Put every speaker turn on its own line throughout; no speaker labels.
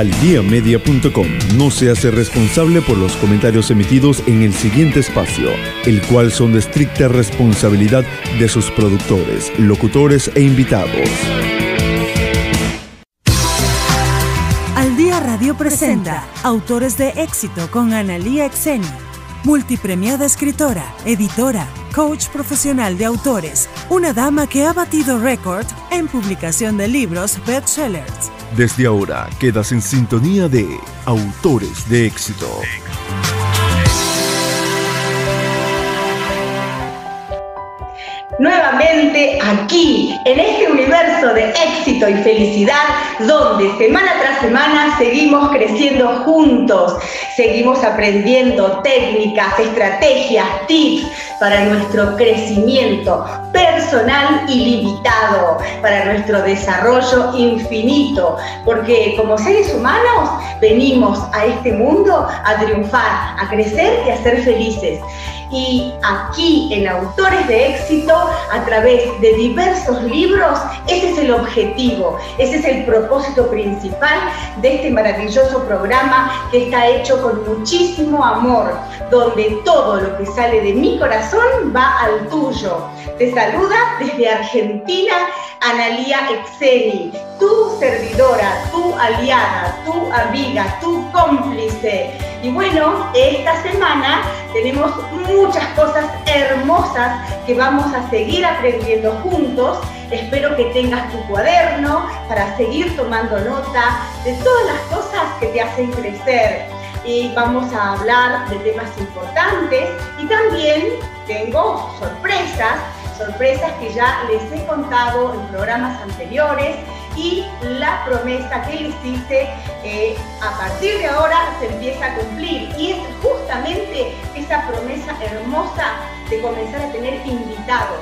Aldiamedia.com no se hace responsable por los comentarios emitidos en el siguiente espacio, el cual son de estricta responsabilidad de sus productores, locutores e invitados.
Al Día Radio presenta Autores de Éxito con Analía Exeni, multipremiada escritora, editora, coach profesional de autores, una dama que ha batido récord en publicación de libros bestsellers.
Desde ahora quedas en sintonía de Autores de Éxito.
Nuevamente aquí, en este universo de éxito y felicidad, donde semana tras semana seguimos creciendo juntos, seguimos aprendiendo técnicas, estrategias, tips para nuestro crecimiento personal ilimitado, para nuestro desarrollo infinito, porque como seres humanos venimos a este mundo a triunfar, a crecer y a ser felices. Y aquí en Autores de Éxito, a través de diversos libros, ese es el objetivo, ese es el propósito principal de este maravilloso programa que está hecho con muchísimo amor, donde todo lo que sale de mi corazón va al tuyo. Te saluda desde Argentina Analía Exeni, tu servidora, tu aliada, tu amiga, tu cómplice. Y bueno, esta semana tenemos muchas cosas hermosas que vamos a seguir aprendiendo juntos. Espero que tengas tu cuaderno para seguir tomando nota de todas las cosas que te hacen crecer. Y vamos a hablar de temas importantes y también tengo sorpresas sorpresas que ya les he contado en programas anteriores y la promesa que les hice eh, a partir de ahora se empieza a cumplir y es justamente esa promesa hermosa de comenzar a tener invitados.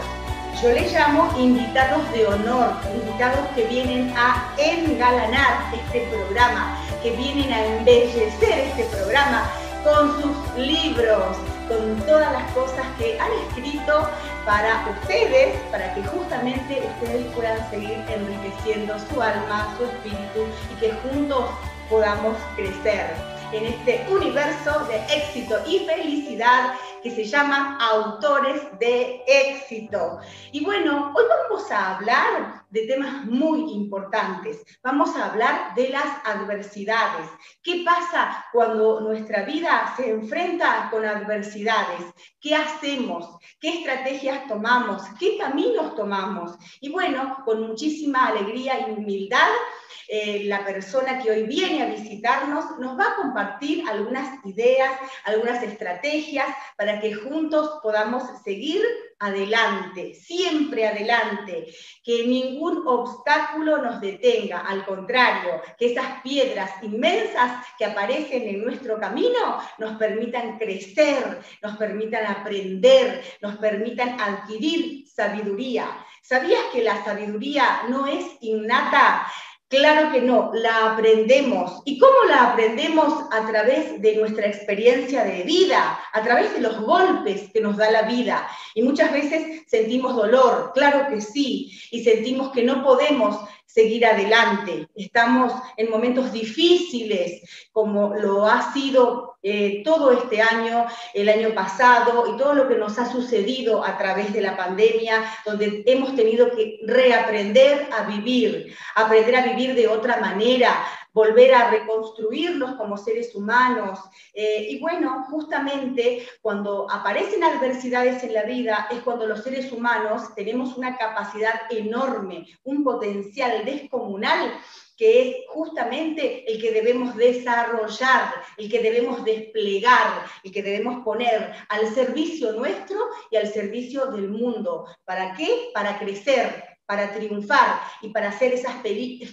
Yo les llamo invitados de honor, invitados que vienen a engalanar este programa, que vienen a embellecer este programa con sus libros, con todas las cosas que han escrito para ustedes, para que justamente ustedes puedan seguir enriqueciendo su alma, su espíritu y que juntos podamos crecer en este universo de éxito y felicidad que se llama Autores de Éxito. Y bueno, hoy vamos a hablar de temas muy importantes. Vamos a hablar de las adversidades. ¿Qué pasa cuando nuestra vida se enfrenta con adversidades? ¿Qué hacemos? ¿Qué estrategias tomamos? ¿Qué caminos tomamos? Y bueno, con muchísima alegría y humildad, eh, la persona que hoy viene a visitarnos nos va a compartir algunas ideas, algunas estrategias para que juntos podamos seguir adelante, siempre adelante, que ningún obstáculo nos detenga, al contrario, que esas piedras inmensas que aparecen en nuestro camino nos permitan crecer, nos permitan aprender, nos permitan adquirir sabiduría. ¿Sabías que la sabiduría no es innata? Claro que no, la aprendemos. ¿Y cómo la aprendemos? A través de nuestra experiencia de vida, a través de los golpes que nos da la vida. Y muchas veces sentimos dolor, claro que sí, y sentimos que no podemos seguir adelante. Estamos en momentos difíciles, como lo ha sido eh, todo este año, el año pasado y todo lo que nos ha sucedido a través de la pandemia, donde hemos tenido que reaprender a vivir, aprender a vivir de otra manera, volver a reconstruirnos como seres humanos. Eh, y bueno, justamente cuando aparecen adversidades en la vida es cuando los seres humanos tenemos una capacidad enorme, un potencial descomunal que es justamente el que debemos desarrollar, el que debemos desplegar, el que debemos poner al servicio nuestro y al servicio del mundo. ¿Para qué? Para crecer, para triunfar y para ser esas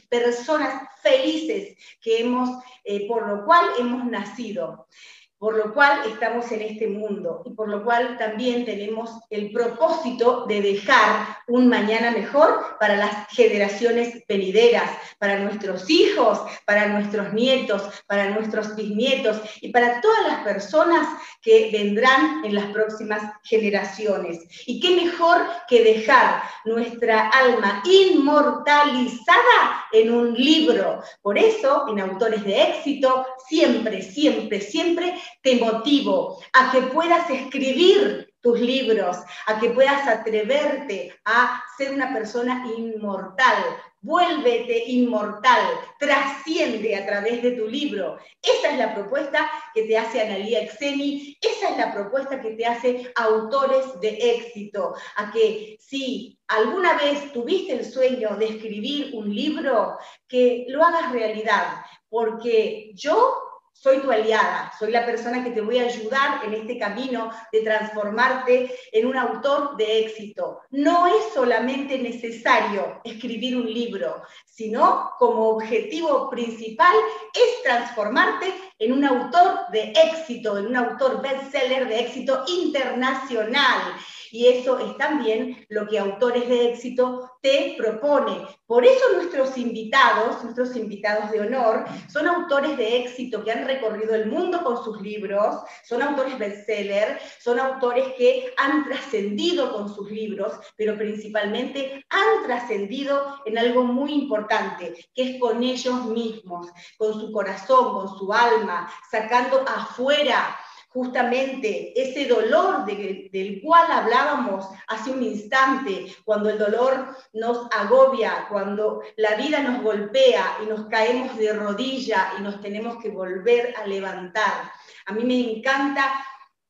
personas felices que hemos, eh, por lo cual hemos nacido. Por lo cual estamos en este mundo y por lo cual también tenemos el propósito de dejar un mañana mejor para las generaciones venideras, para nuestros hijos, para nuestros nietos, para nuestros bisnietos y para todas las personas que vendrán en las próximas generaciones. Y qué mejor que dejar nuestra alma inmortalizada en un libro. Por eso, en Autores de Éxito, siempre, siempre, siempre te motivo a que puedas escribir tus libros, a que puedas atreverte a ser una persona inmortal. Vuélvete inmortal, trasciende a través de tu libro. Esa es la propuesta que te hace Analía Exeni, esa es la propuesta que te hace autores de éxito, a que si alguna vez tuviste el sueño de escribir un libro, que lo hagas realidad, porque yo soy tu aliada, soy la persona que te voy a ayudar en este camino de transformarte en un autor de éxito. No es solamente necesario escribir un libro, sino como objetivo principal es transformarte en un autor de éxito, en un autor bestseller de éxito internacional. Y eso es también lo que Autores de Éxito te propone. Por eso nuestros invitados, nuestros invitados de honor, son autores de éxito que han recorrido el mundo con sus libros, son autores bestseller, son autores que han trascendido con sus libros, pero principalmente han trascendido en algo muy importante, que es con ellos mismos, con su corazón, con su alma, sacando afuera justamente ese dolor del cual hablábamos hace un instante, cuando el dolor nos agobia, cuando la vida nos golpea y nos caemos de rodilla y nos tenemos que volver a levantar. A mí me encanta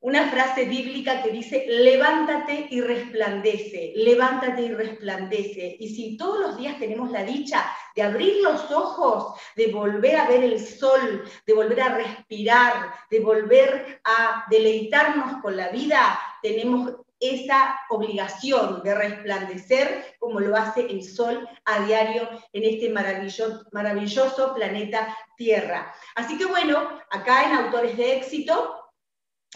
una frase bíblica que dice, levántate y resplandece, levántate y resplandece. Y si todos los días tenemos la dicha de abrir los ojos, de volver a ver el sol, de volver a respirar, de volver a deleitarnos con la vida, tenemos esa obligación de resplandecer como lo hace el sol a diario en este maravilloso, maravilloso planeta Tierra. Así que bueno, acá en Autores de Éxito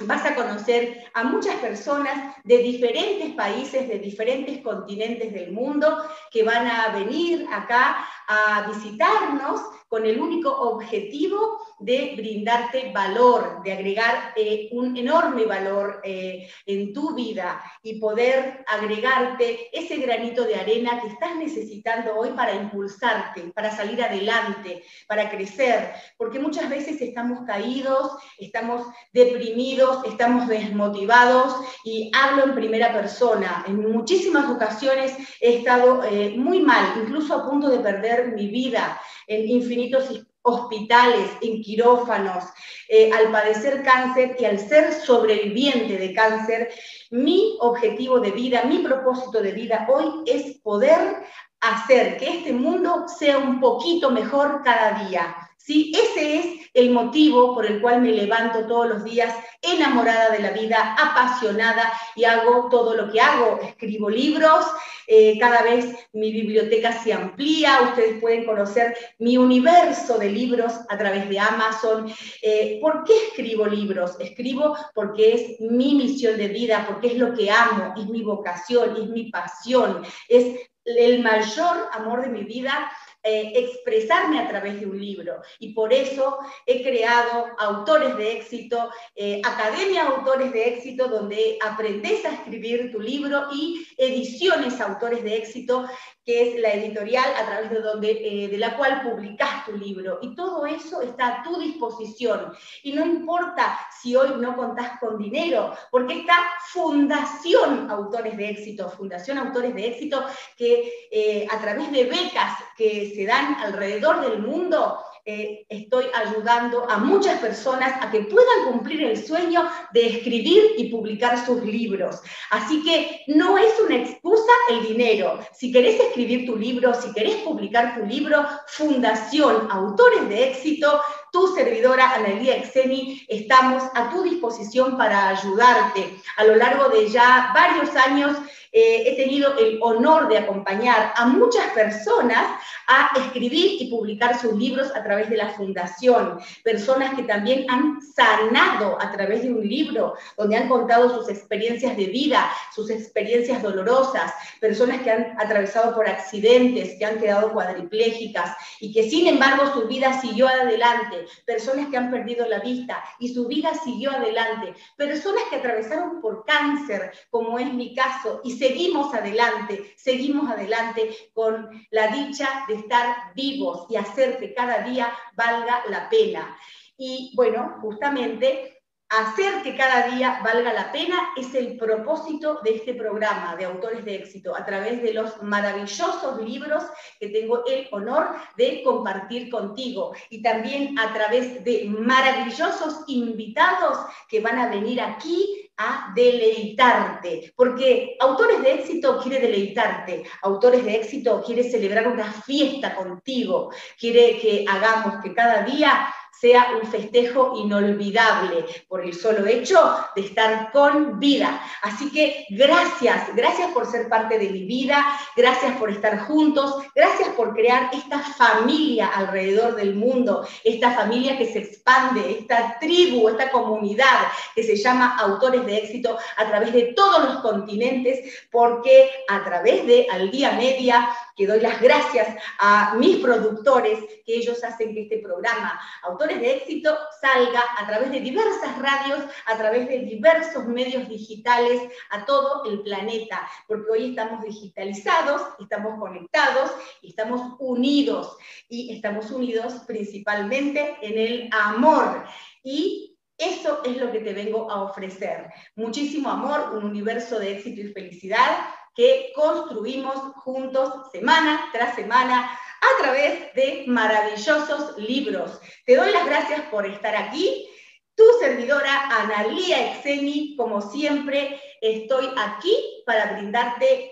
vas a conocer a muchas personas de diferentes países, de diferentes continentes del mundo, que van a venir acá a visitarnos con el único objetivo de brindarte valor, de agregar eh, un enorme valor eh, en tu vida y poder agregarte ese granito de arena que estás necesitando hoy para impulsarte, para salir adelante, para crecer, porque muchas veces estamos caídos, estamos deprimidos, estamos desmotivados y hablo en primera persona. En muchísimas ocasiones he estado eh, muy mal, incluso a punto de perder mi vida en infinitos hospitales, en quirófanos, eh, al padecer cáncer y al ser sobreviviente de cáncer, mi objetivo de vida, mi propósito de vida hoy es poder hacer que este mundo sea un poquito mejor cada día. ¿Sí? Ese es el motivo por el cual me levanto todos los días enamorada de la vida, apasionada y hago todo lo que hago. Escribo libros, eh, cada vez mi biblioteca se amplía, ustedes pueden conocer mi universo de libros a través de Amazon. Eh, ¿Por qué escribo libros? Escribo porque es mi misión de vida, porque es lo que amo, es mi vocación, es mi pasión, es el mayor amor de mi vida eh, expresarme a través de un libro. Y por eso he creado Autores de Éxito, eh, Academia Autores de Éxito, donde aprendes a escribir tu libro y Ediciones Autores de Éxito, que es la editorial a través de, donde, eh, de la cual publicas tu libro. Y todo eso está a tu disposición. Y no importa si hoy no contás con dinero, porque está Fundación Autores de Éxito, Fundación Autores de Éxito, que a través de becas que se dan alrededor del mundo, eh, estoy ayudando a muchas personas a que puedan cumplir el sueño de escribir y publicar sus libros. Así que no es una excusa el dinero. Si querés escribir tu libro, si querés publicar tu libro, Fundación Autores de Éxito, tu servidora Analia Exeni, estamos a tu disposición para ayudarte. A lo largo de ya varios años eh, he tenido el honor de acompañar a muchas personas a escribir y publicar sus libros a través de la fundación, personas que también han sanado a través de un libro, donde han contado sus experiencias de vida, sus experiencias dolorosas, personas que han atravesado por accidentes, que han quedado cuadriplégicas y que sin embargo su vida siguió adelante, personas que han perdido la vista y su vida siguió adelante, personas que atravesaron por cáncer, como es mi caso, y seguimos adelante, seguimos adelante con la dicha de estar vivos y hacer que cada día valga la pena. Y bueno, justamente hacer que cada día valga la pena es el propósito de este programa de autores de éxito, a través de los maravillosos libros que tengo el honor de compartir contigo y también a través de maravillosos invitados que van a venir aquí a deleitarte, porque autores de éxito quiere deleitarte, autores de éxito quiere celebrar una fiesta contigo, quiere que hagamos que cada día sea un festejo inolvidable por el solo hecho de estar con vida. Así que gracias, gracias por ser parte de mi vida, gracias por estar juntos, gracias por crear esta familia alrededor del mundo, esta familia que se expande, esta tribu, esta comunidad que se llama Autores de Éxito a través de todos los continentes, porque a través de Al Día Media, que doy las gracias a mis productores, que ellos hacen que este programa, Autores de éxito salga a través de diversas radios, a través de diversos medios digitales a todo el planeta, porque hoy estamos digitalizados, estamos conectados estamos unidos, y estamos unidos principalmente en el amor. Y eso es lo que te vengo a ofrecer. Muchísimo amor, un universo de éxito y felicidad que construimos juntos semana tras semana a través de maravillosos libros. Te doy las gracias por estar aquí. Tu servidora Analía Exeni, como siempre, estoy aquí para brindarte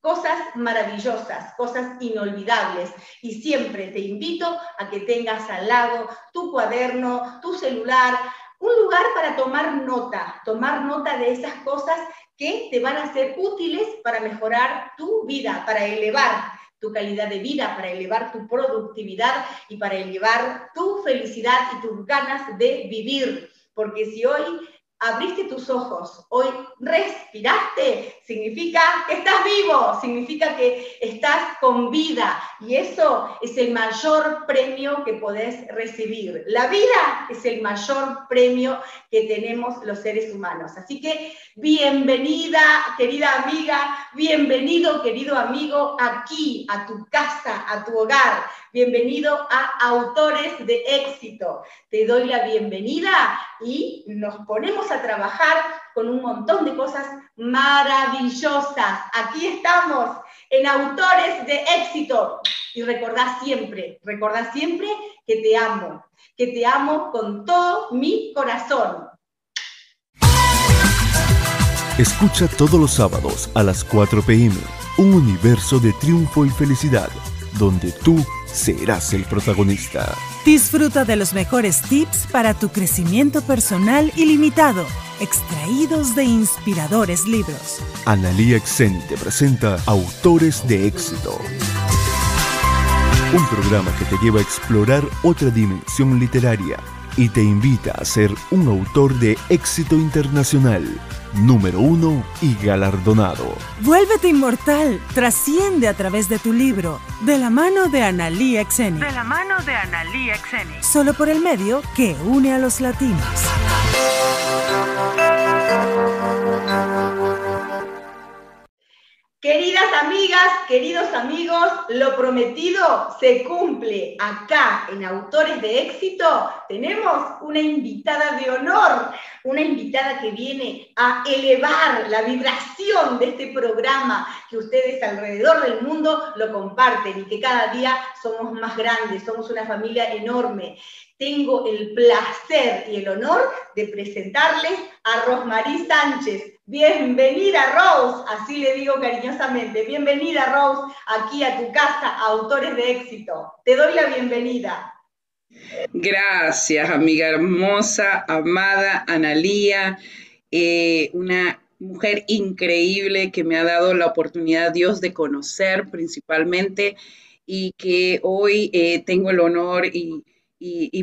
cosas maravillosas, cosas inolvidables. Y siempre te invito a que tengas al lado tu cuaderno, tu celular, un lugar para tomar nota, tomar nota de esas cosas que te van a ser útiles para mejorar tu vida, para elevar tu calidad de vida, para elevar tu productividad y para elevar tu felicidad y tus ganas de vivir. Porque si hoy abriste tus ojos, hoy respiraste, significa que estás vivo, significa que estás con vida y eso es el mayor premio que podés recibir. La vida es el mayor premio que tenemos los seres humanos. Así que bienvenida, querida amiga, bienvenido, querido amigo, aquí, a tu casa, a tu hogar. Bienvenido a Autores de Éxito. Te doy la bienvenida y nos ponemos a trabajar con un montón de cosas maravillosas. Aquí estamos en Autores de Éxito. Y recordá siempre, recordá siempre que te amo, que te amo con todo mi corazón.
Escucha todos los sábados a las 4 pm un universo de triunfo y felicidad, donde tú serás el protagonista.
Disfruta de los mejores tips para tu crecimiento personal ilimitado, extraídos de inspiradores libros.
Analía Exen te presenta Autores de Éxito. Un programa que te lleva a explorar otra dimensión literaria y te invita a ser un autor de éxito internacional número uno y galardonado.
Vuélvete inmortal, trasciende a través de tu libro, de la mano de Analí Exeni.
De la mano de Analí Exeni.
Solo por el medio que une a los latinos.
Queridas amigas, queridos amigos, lo prometido se cumple. Acá en Autores de Éxito tenemos una invitada de honor, una invitada que viene a elevar la vibración de este programa que ustedes alrededor del mundo lo comparten y que cada día somos más grandes, somos una familia enorme. Tengo el placer y el honor de presentarles a Rosmarie Sánchez. Bienvenida Rose, así le digo cariñosamente. Bienvenida Rose aquí a tu casa, Autores de Éxito. Te doy la bienvenida.
Gracias, amiga hermosa, amada Analía. Eh, una mujer increíble que me ha dado la oportunidad Dios de conocer principalmente y que hoy eh, tengo el honor y,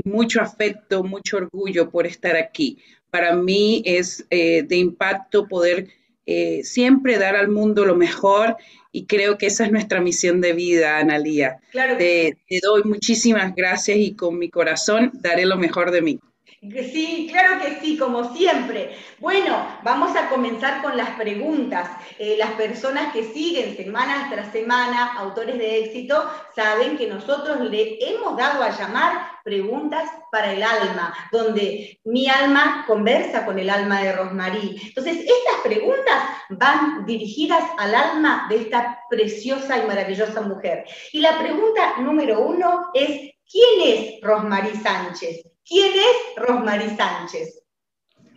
mucho afecto, mucho orgullo por estar aquí. Para mí es eh, de impacto poder eh, siempre dar al mundo lo mejor y creo que esa es nuestra misión de vida, Analía. Claro. te doy muchísimas gracias y con mi corazón daré lo mejor de mí.
Sí, claro que sí, como siempre. Bueno, vamos a comenzar con las preguntas. Eh, las personas que siguen semana tras semana, autores de éxito, saben que nosotros le hemos dado a llamar preguntas para el alma, donde mi alma conversa con el alma de Rosmarí. Entonces, estas preguntas van dirigidas al alma de esta preciosa y maravillosa mujer. Y la pregunta número uno es, ¿quién es Rosmarí Sánchez? ¿Quién es Rosmarie Sánchez?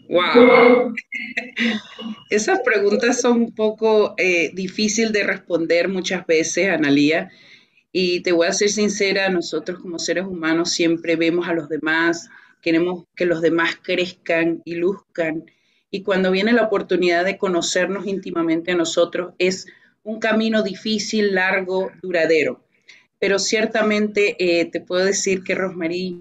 Wow. Esas preguntas son un poco eh, difícil de responder muchas veces, Analía. Y te voy a ser sincera, nosotros como seres humanos siempre vemos a los demás, queremos que los demás crezcan y luzcan. Y cuando viene la oportunidad de conocernos íntimamente a nosotros, es un camino difícil, largo, duradero. Pero ciertamente eh, te puedo decir que Rosmarie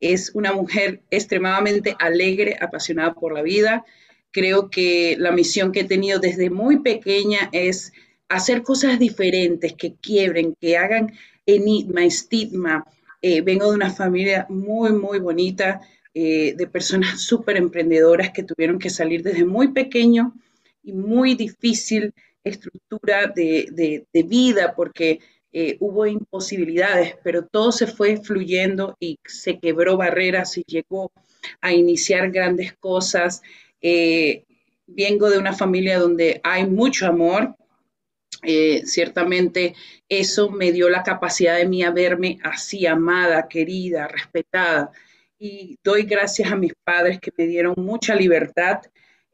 es una mujer extremadamente alegre, apasionada por la vida. Creo que la misión que he tenido desde muy pequeña es hacer cosas diferentes, que quiebren, que hagan enigma, estigma. Eh, vengo de una familia muy, muy bonita, eh, de personas súper emprendedoras que tuvieron que salir desde muy pequeño y muy difícil estructura de, vida, porque eh, hubo imposibilidades, pero todo se fue fluyendo y se quebró barreras y llegó a iniciar grandes cosas. Vengo de una familia donde hay mucho amor. Eh, ciertamente eso me dio la capacidad de mí a verme así amada, querida, respetada. Y doy gracias a mis padres que me dieron mucha libertad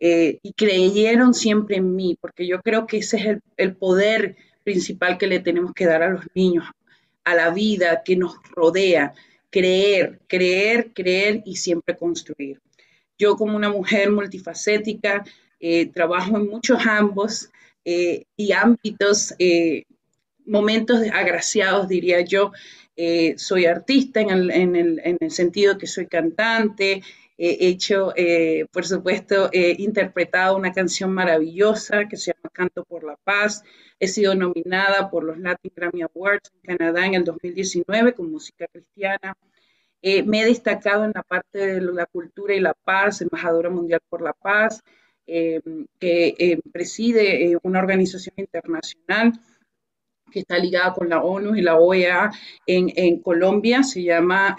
y creyeron siempre en mí, porque yo creo que ese es el, el poder principal que le tenemos que dar a los niños, a la vida que nos rodea, creer, creer, creer y siempre construir. Yo como una mujer multifacética, eh, trabajo en muchos ambos eh, y ámbitos, eh, momentos agraciados, diría yo. soy artista en el, en, el, en el, sentido que soy cantante, he hecho, por supuesto, he interpretado una canción maravillosa que se llama Canto por la Paz. He sido nominada por los Latin Grammy Awards en Canadá en el 2019 con música cristiana. Eh, me he destacado en la parte de la cultura y la paz, embajadora mundial por la paz, eh, que eh, preside una organización internacional que está ligada con la ONU y la OEA en, Colombia, se llama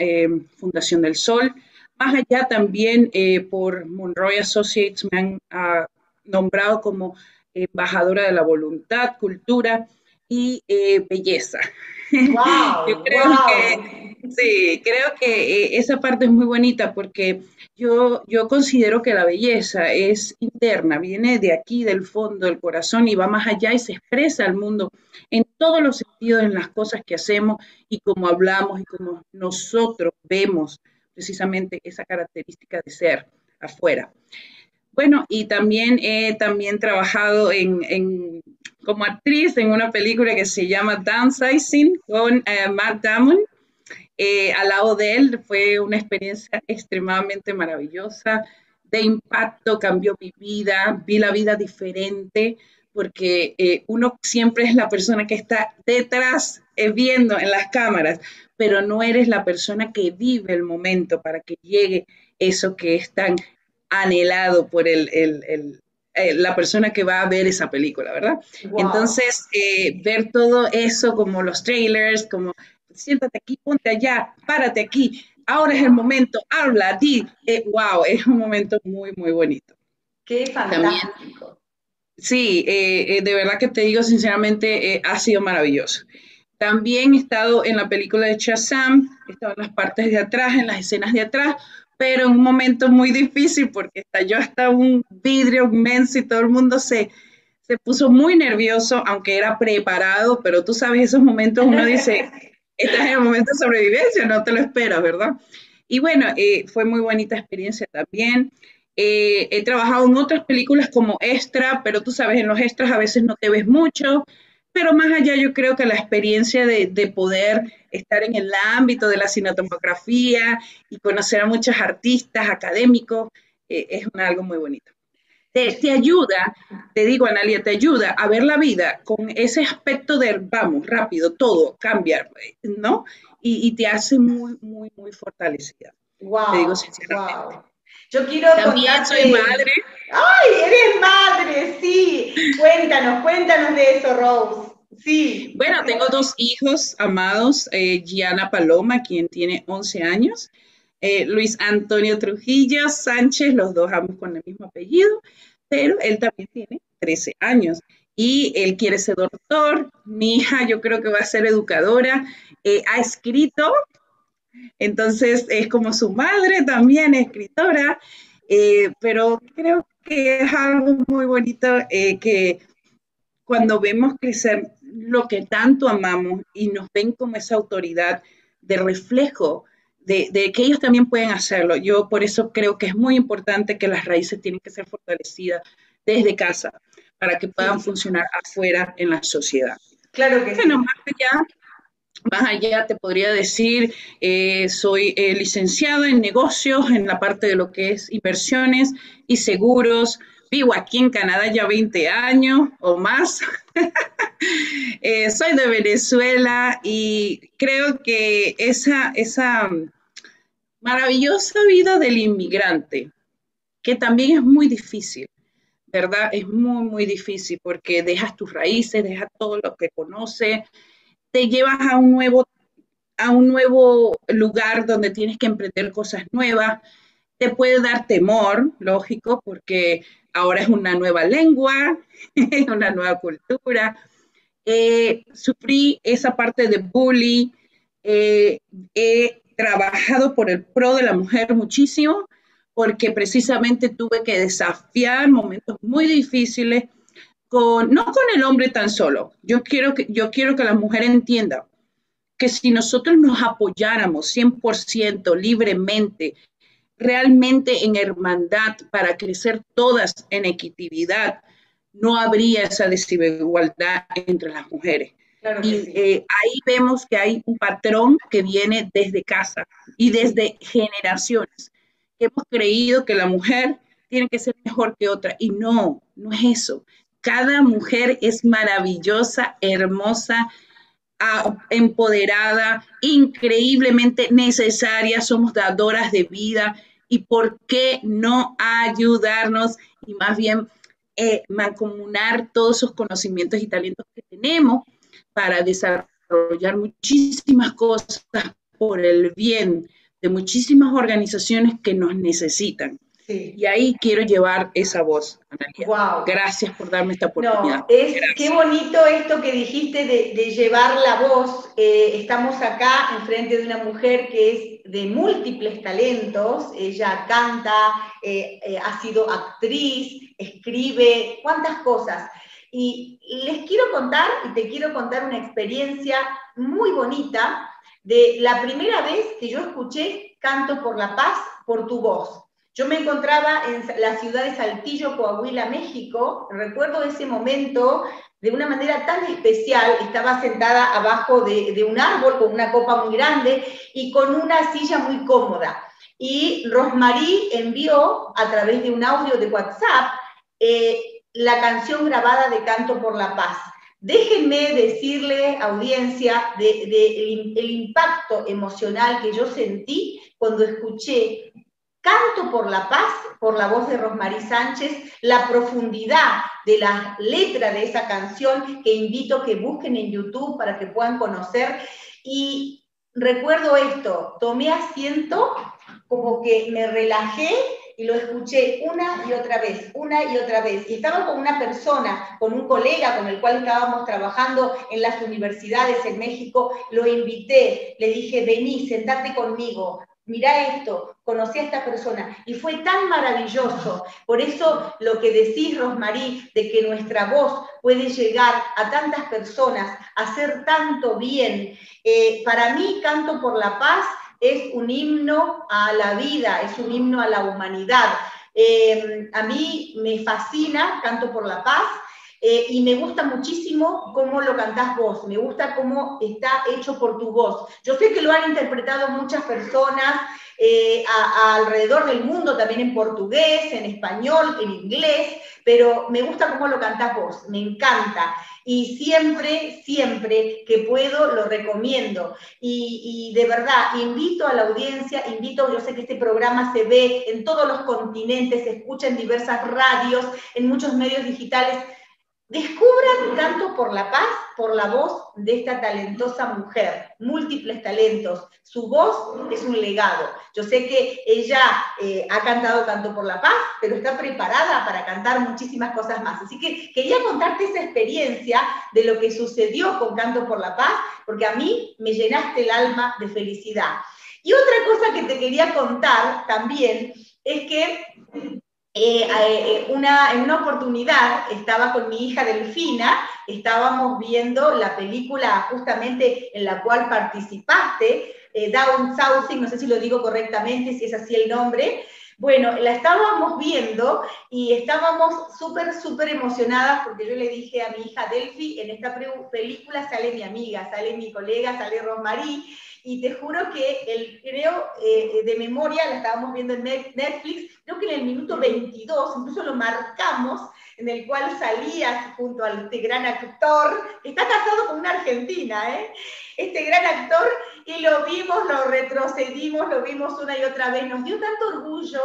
Fundación del Sol. Más allá también por Monroe Associates me han ah, nombrado como embajadora de la voluntad, cultura y eh, belleza. yo creo que, sí, creo que eh, esa parte es muy bonita porque yo, yo considero que la belleza es interna, viene de aquí, del fondo del corazón y va más allá y se expresa al mundo en todos los sentidos, en las cosas que hacemos y como hablamos y como nosotros vemos precisamente esa característica de ser afuera. Bueno, y también he también trabajado en, como actriz en una película que se llama Downsizing con eh, Matt Damon. Eh, al lado de él fue una experiencia extremadamente maravillosa, de impacto, cambió mi vida, vi la vida diferente, porque eh, uno siempre es la persona que está detrás viendo en las cámaras, pero no eres la persona que vive el momento para que llegue eso que es tan anhelado por el, eh, la persona que va a ver esa película, ¿verdad? Entonces, eh, ver todo eso como los trailers, como siéntate aquí, ponte allá, párate aquí, ahora es el momento, habla, di, eh, wow, es un momento muy, muy bonito.
Qué fantástico.
sí, de verdad que te digo sinceramente, ha sido maravilloso. También he estado en la película de Shazam, he estado en las partes de atrás, en las escenas de atrás, pero en un momento muy difícil porque estalló hasta un vidrio inmenso y todo el mundo se, se puso muy nervioso, aunque era preparado, pero tú sabes, esos momentos uno dice, estás en el momento de sobrevivencia, no te lo esperas, ¿verdad? Y bueno, eh, fue muy bonita experiencia también. Eh, he trabajado en otras películas como extra, pero tú sabes, en los extras a veces no te ves mucho, pero más allá yo creo que la experiencia de, poder estar en el ámbito de la cinematografía y conocer a muchos artistas, académicos, eh, es algo muy bonito. Te, te, ayuda, te digo, Analia, te ayuda a ver la vida con ese aspecto de, vamos, rápido, todo, cambia, ¿no? Y, te hace muy, muy, muy fortalecida.
Wow,
te
digo sinceramente. Yo quiero
También soy madre.
¡Ay, eres madre! Sí. Cuéntanos, cuéntanos de eso, Rose. Sí.
Bueno, tengo dos hijos amados, eh, Gianna Paloma, quien tiene 11 años, eh, Luis Antonio Trujillo Sánchez, los dos ambos con el mismo apellido, pero él también tiene 13 años y él quiere ser doctor. Mi hija yo creo que va a ser educadora, eh, ha escrito entonces es como su madre también, escritora, eh, pero creo que es algo muy bonito eh, que cuando vemos crecer lo que tanto amamos y nos ven como esa autoridad de reflejo de, de, que ellos también pueden hacerlo. Yo por eso creo que es muy importante que las raíces tienen que ser fortalecidas desde casa para que puedan funcionar afuera en la sociedad.
Claro que
bueno, Más allá, más allá te podría decir, eh, soy eh, licenciada en negocios, en la parte de lo que es inversiones y seguros. Vivo aquí en Canadá ya 20 años o más. Eh, soy de Venezuela y creo que esa, esa maravillosa vida del inmigrante, que también es muy difícil, ¿verdad? Es muy, muy difícil porque dejas tus raíces, dejas todo lo que conoces te llevas a un nuevo, a un nuevo lugar donde tienes que emprender cosas nuevas. Te puede dar temor, lógico, porque ahora es una nueva lengua, una nueva cultura. Eh, sufrí esa parte de bullying. Eh, he trabajado por el pro de la mujer muchísimo porque precisamente tuve que desafiar momentos muy difíciles no con el hombre tan solo. Yo quiero que, yo quiero que la mujer entienda que si nosotros nos apoyáramos 100% libremente, realmente en hermandad para crecer todas en equitividad, no habría esa desigualdad entre las mujeres. y eh, ahí vemos que hay un patrón que viene desde casa y desde generaciones. Hemos creído que la mujer tiene que ser mejor que otra y no, no es eso. Cada mujer es maravillosa, hermosa, empoderada, increíblemente necesaria, somos dadoras de vida y por qué no ayudarnos y más bien eh, mancomunar todos esos conocimientos y talentos que tenemos para desarrollar muchísimas cosas por el bien de muchísimas organizaciones que nos necesitan. Y ahí quiero llevar esa voz, Wow. Gracias por darme esta oportunidad.
No, es, qué bonito esto que dijiste de, llevar la voz. Eh, estamos acá enfrente de una mujer que es de múltiples talentos. Ella canta, eh, eh, ha sido actriz, escribe, cuántas cosas. Y les quiero contar, y te quiero contar una experiencia muy bonita de la primera vez que yo escuché Canto por la Paz por tu voz. Yo me encontraba en la ciudad de Saltillo, Coahuila, México. Recuerdo ese momento de una manera tan especial. Estaba sentada abajo de, un árbol con una copa muy grande y con una silla muy cómoda. Y Rosmarie envió a través de un audio de WhatsApp eh, la canción grabada de Canto por la Paz. Déjenme decirle, audiencia, de, el impacto emocional que yo sentí cuando escuché Canto por la paz, por la voz de Rosmarie Sánchez, la profundidad de la letra de esa canción que invito a que busquen en YouTube para que puedan conocer. Y recuerdo esto, tomé asiento, como que me relajé y lo escuché una y otra vez, una y otra vez. Y estaba con una persona, con un colega con el cual estábamos trabajando en las universidades en México, lo invité, le dije, vení, sentate conmigo, mira esto, conocí a esta persona y fue tan maravilloso. Por eso lo que decís, Rosmarí, de que nuestra voz puede llegar a tantas personas, hacer tanto bien. Eh, para mí, Canto por la Paz es un himno a la vida, es un himno a la humanidad. Eh, a mí me fascina Canto por la Paz. Eh, y me gusta muchísimo cómo lo cantás vos, me gusta cómo está hecho por tu voz. Yo sé que lo han interpretado muchas personas eh, alrededor del mundo, también en portugués, en español, en inglés, pero me gusta cómo lo cantás vos, me encanta. Y siempre, siempre que puedo, lo recomiendo. Y, y, de verdad, invito a la audiencia, invito, yo sé que este programa se ve en todos los continentes, se escucha en diversas radios, en muchos medios digitales Descubran Canto por la Paz por la voz de esta talentosa mujer, múltiples talentos. Su voz es un legado. Yo sé que ella eh, ha cantado Canto por la Paz, pero está preparada para cantar muchísimas cosas más. Así que quería contarte esa experiencia de lo que sucedió con Canto por la Paz, porque a mí me llenaste el alma de felicidad. Y otra cosa que te quería contar también es que eh, eh, una, en una oportunidad estaba con mi hija Delfina, estábamos viendo la película justamente en la cual participaste, eh, Down Southing, no sé si lo digo correctamente, si es así el nombre. Bueno, la estábamos viendo y estábamos súper, súper emocionadas porque yo le dije a mi hija Delphi, en esta película sale mi amiga, sale mi colega, sale Rosmarie, y te juro que el, creo, eh, de memoria, la estábamos viendo en Netflix, creo que en el minuto 22, incluso lo marcamos, en el cual salías junto a este gran actor, está casado con una argentina, ¿eh? este gran actor, y lo vimos, lo retrocedimos, lo vimos una y otra vez, nos dio tanto orgullo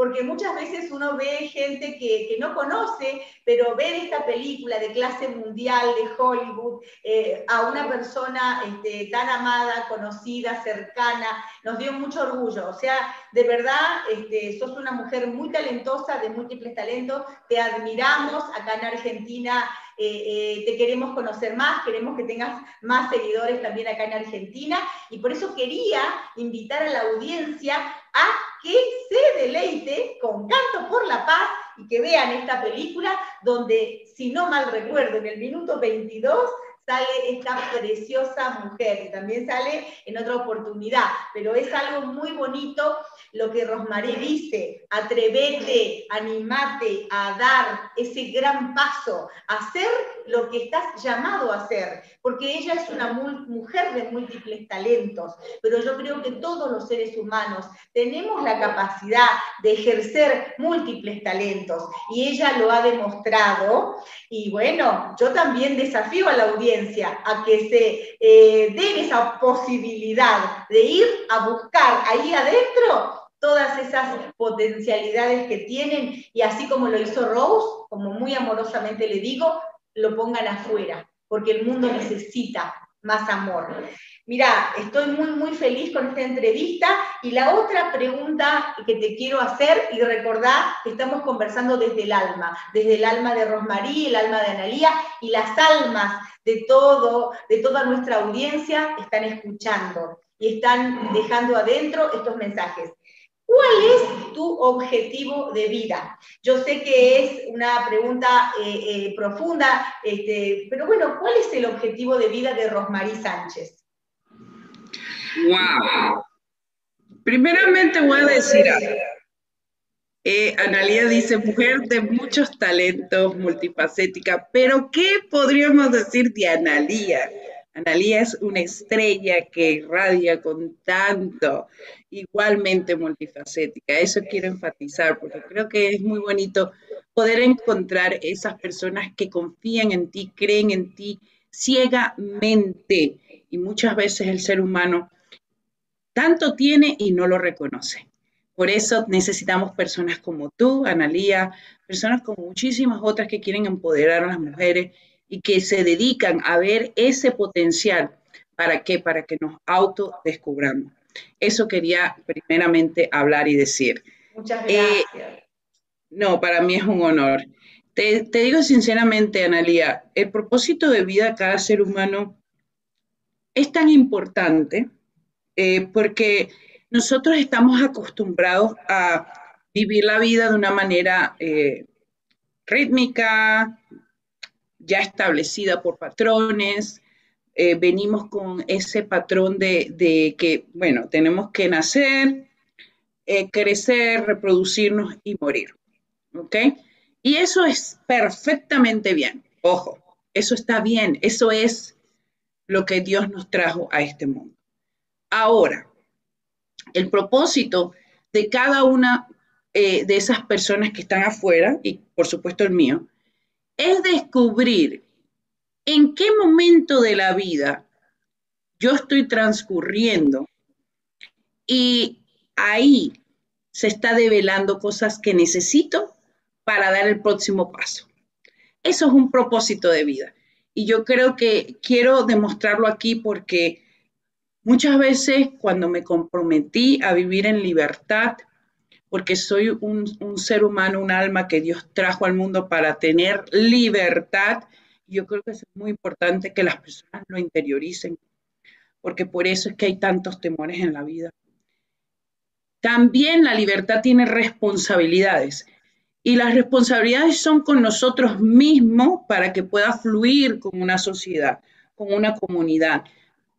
porque muchas veces uno ve gente que, no conoce, pero ver esta película de clase mundial de Hollywood, eh, a una persona este, tan amada, conocida, cercana, nos dio mucho orgullo. O sea, de verdad, este, sos una mujer muy talentosa, de múltiples talentos, te admiramos acá en Argentina. Eh, eh, te queremos conocer más, queremos que tengas más seguidores también acá en Argentina. Y por eso quería invitar a la audiencia a que se deleite con Canto por la Paz y que vean esta película donde, si no mal recuerdo, en el minuto 22 sale esta preciosa mujer, y también sale en otra oportunidad, pero es algo muy bonito lo que Rosmarie dice, atrevete, animate a dar ese gran paso, hacer lo que estás llamado a hacer, porque ella es una mujer de múltiples talentos, pero yo creo que todos los seres humanos tenemos la capacidad de ejercer múltiples talentos y ella lo ha demostrado y bueno, yo también desafío a la audiencia a que se eh, den esa posibilidad de ir a buscar ahí adentro todas esas potencialidades que tienen y así como lo hizo Rose, como muy amorosamente le digo, lo pongan afuera, porque el mundo necesita más amor. Mira, estoy muy, muy feliz con esta entrevista y la otra pregunta que te quiero hacer y recordar estamos conversando desde el alma, desde el alma de Rosmarie, el alma de Analía y las almas de todo, de toda nuestra audiencia están escuchando y están dejando adentro estos mensajes. ¿Cuál es tu objetivo de vida? Yo sé que es una pregunta eh, eh, profunda, este, pero bueno, ¿cuál es el objetivo de vida de Rosmarie Sánchez?
Wow. Primeramente voy a decir eh, Analia dice, mujer de muchos talentos, multifacética, pero ¿qué podríamos decir de Analia? Analía es una estrella que irradia con tanto, igualmente multifacética. Eso quiero enfatizar porque creo que es muy bonito poder encontrar esas personas que confían en ti, creen en ti ciegamente. Y muchas veces el ser humano tanto tiene y no lo reconoce. Por eso necesitamos personas como tú, Analía, personas como muchísimas otras que quieren empoderar a las mujeres y que se dedican a ver ese potencial. ¿Para qué? Para que nos autodescubramos. Eso quería primeramente hablar y decir.
Muchas eh, gracias.
no, para mí es un honor. Te, digo sinceramente, Analia, el propósito de vida de cada ser humano es tan importante eh, porque nosotros estamos acostumbrados a vivir la vida de una manera eh, rítmica, ya establecida por patrones, eh, venimos con ese patrón de, que, bueno, tenemos que nacer, crecer, reproducirnos y morir. ¿Ok? Y eso es perfectamente bien. Ojo, eso está bien. Eso es lo que Dios nos trajo a este mundo. Ahora, el propósito de cada una eh, de esas personas que están afuera, y por supuesto el mío, es descubrir en qué momento de la vida yo estoy transcurriendo y ahí se está develando cosas que necesito para dar el próximo paso. Eso es un propósito de vida. Y yo creo que quiero demostrarlo aquí porque muchas veces cuando me comprometí a vivir en libertad, porque soy un, ser humano, un alma que Dios trajo al mundo para tener libertad, yo creo que es muy importante que las personas lo interioricen, porque por eso es que hay tantos temores en la vida. También la libertad tiene responsabilidades. Y las responsabilidades son con nosotros mismos para que pueda fluir con una sociedad, con una comunidad,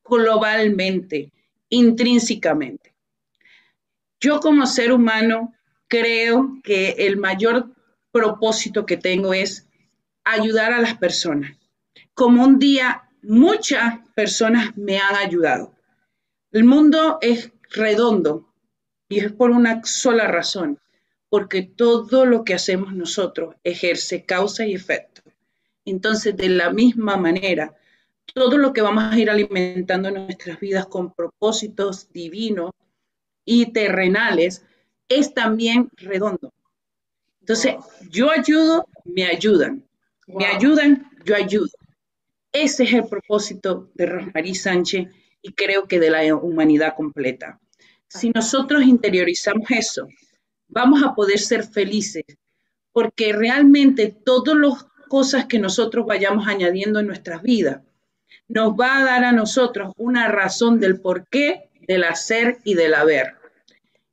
globalmente, intrínsecamente. Yo como ser humano creo que el mayor propósito que tengo es ayudar a las personas. Como un día muchas personas me han ayudado. El mundo es redondo y es por una sola razón, porque todo lo que hacemos nosotros ejerce causa y efecto. Entonces, de la misma manera, todo lo que vamos a ir alimentando en nuestras vidas con propósitos divinos y terrenales es también redondo. Entonces, yo ayudo, me ayudan. Me ayudan, yo ayudo. Ese es el propósito de Rosmarie Sánchez y creo que de la humanidad completa. Si nosotros interiorizamos eso, vamos a poder ser felices, porque realmente todas las cosas que nosotros vayamos añadiendo en nuestras vidas nos va a dar a nosotros una razón del porqué, del hacer y del haber.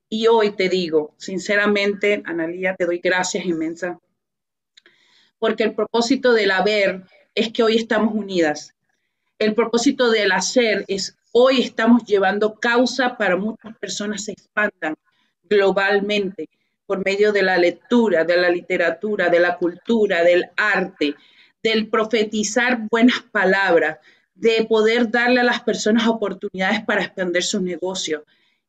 Y hoy te digo, sinceramente, Analía, te doy gracias inmensas, porque el propósito del haber es que hoy estamos unidas. El propósito del hacer es hoy estamos llevando causa para muchas personas se expandan globalmente por medio de la lectura, de la literatura, de la cultura, del arte, del profetizar buenas palabras, de poder darle a las personas oportunidades para expandir sus negocios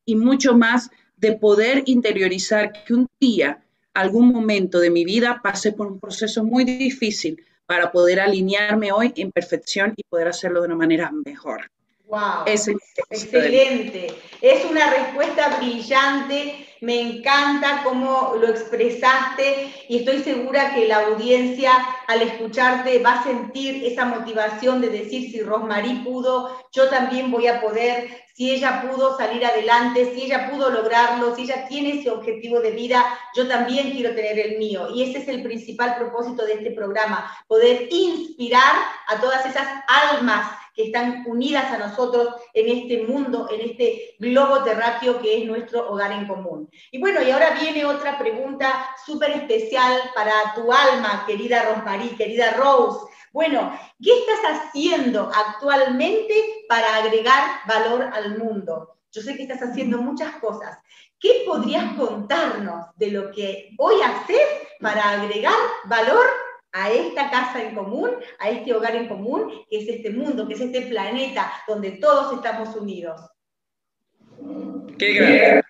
y mucho más de poder interiorizar que un día, algún momento de mi vida, pase por un proceso muy difícil para poder alinearme hoy en perfección y poder hacerlo de una manera mejor.
Wow, excelente. Es una respuesta brillante. Me encanta cómo lo expresaste y estoy segura que la audiencia al escucharte va a sentir esa motivación de decir si Rosmarie pudo, yo también voy a poder, si ella pudo salir adelante, si ella pudo lograrlo, si ella tiene ese objetivo de vida, yo también quiero tener el mío. Y ese es el principal propósito de este programa, poder inspirar a todas esas almas que están unidas a nosotros en este mundo, en este globo terráqueo que es nuestro hogar en común. Y bueno, y ahora viene otra pregunta súper especial para tu alma, querida Rosmarie, querida Rose. Bueno, ¿qué estás haciendo actualmente para agregar valor al mundo? Yo sé que estás haciendo muchas cosas. ¿Qué podrías contarnos de lo que hoy haces para agregar valor a esta casa en común, a este hogar en común, que es este mundo, que es este planeta donde todos estamos unidos.
Qué grande.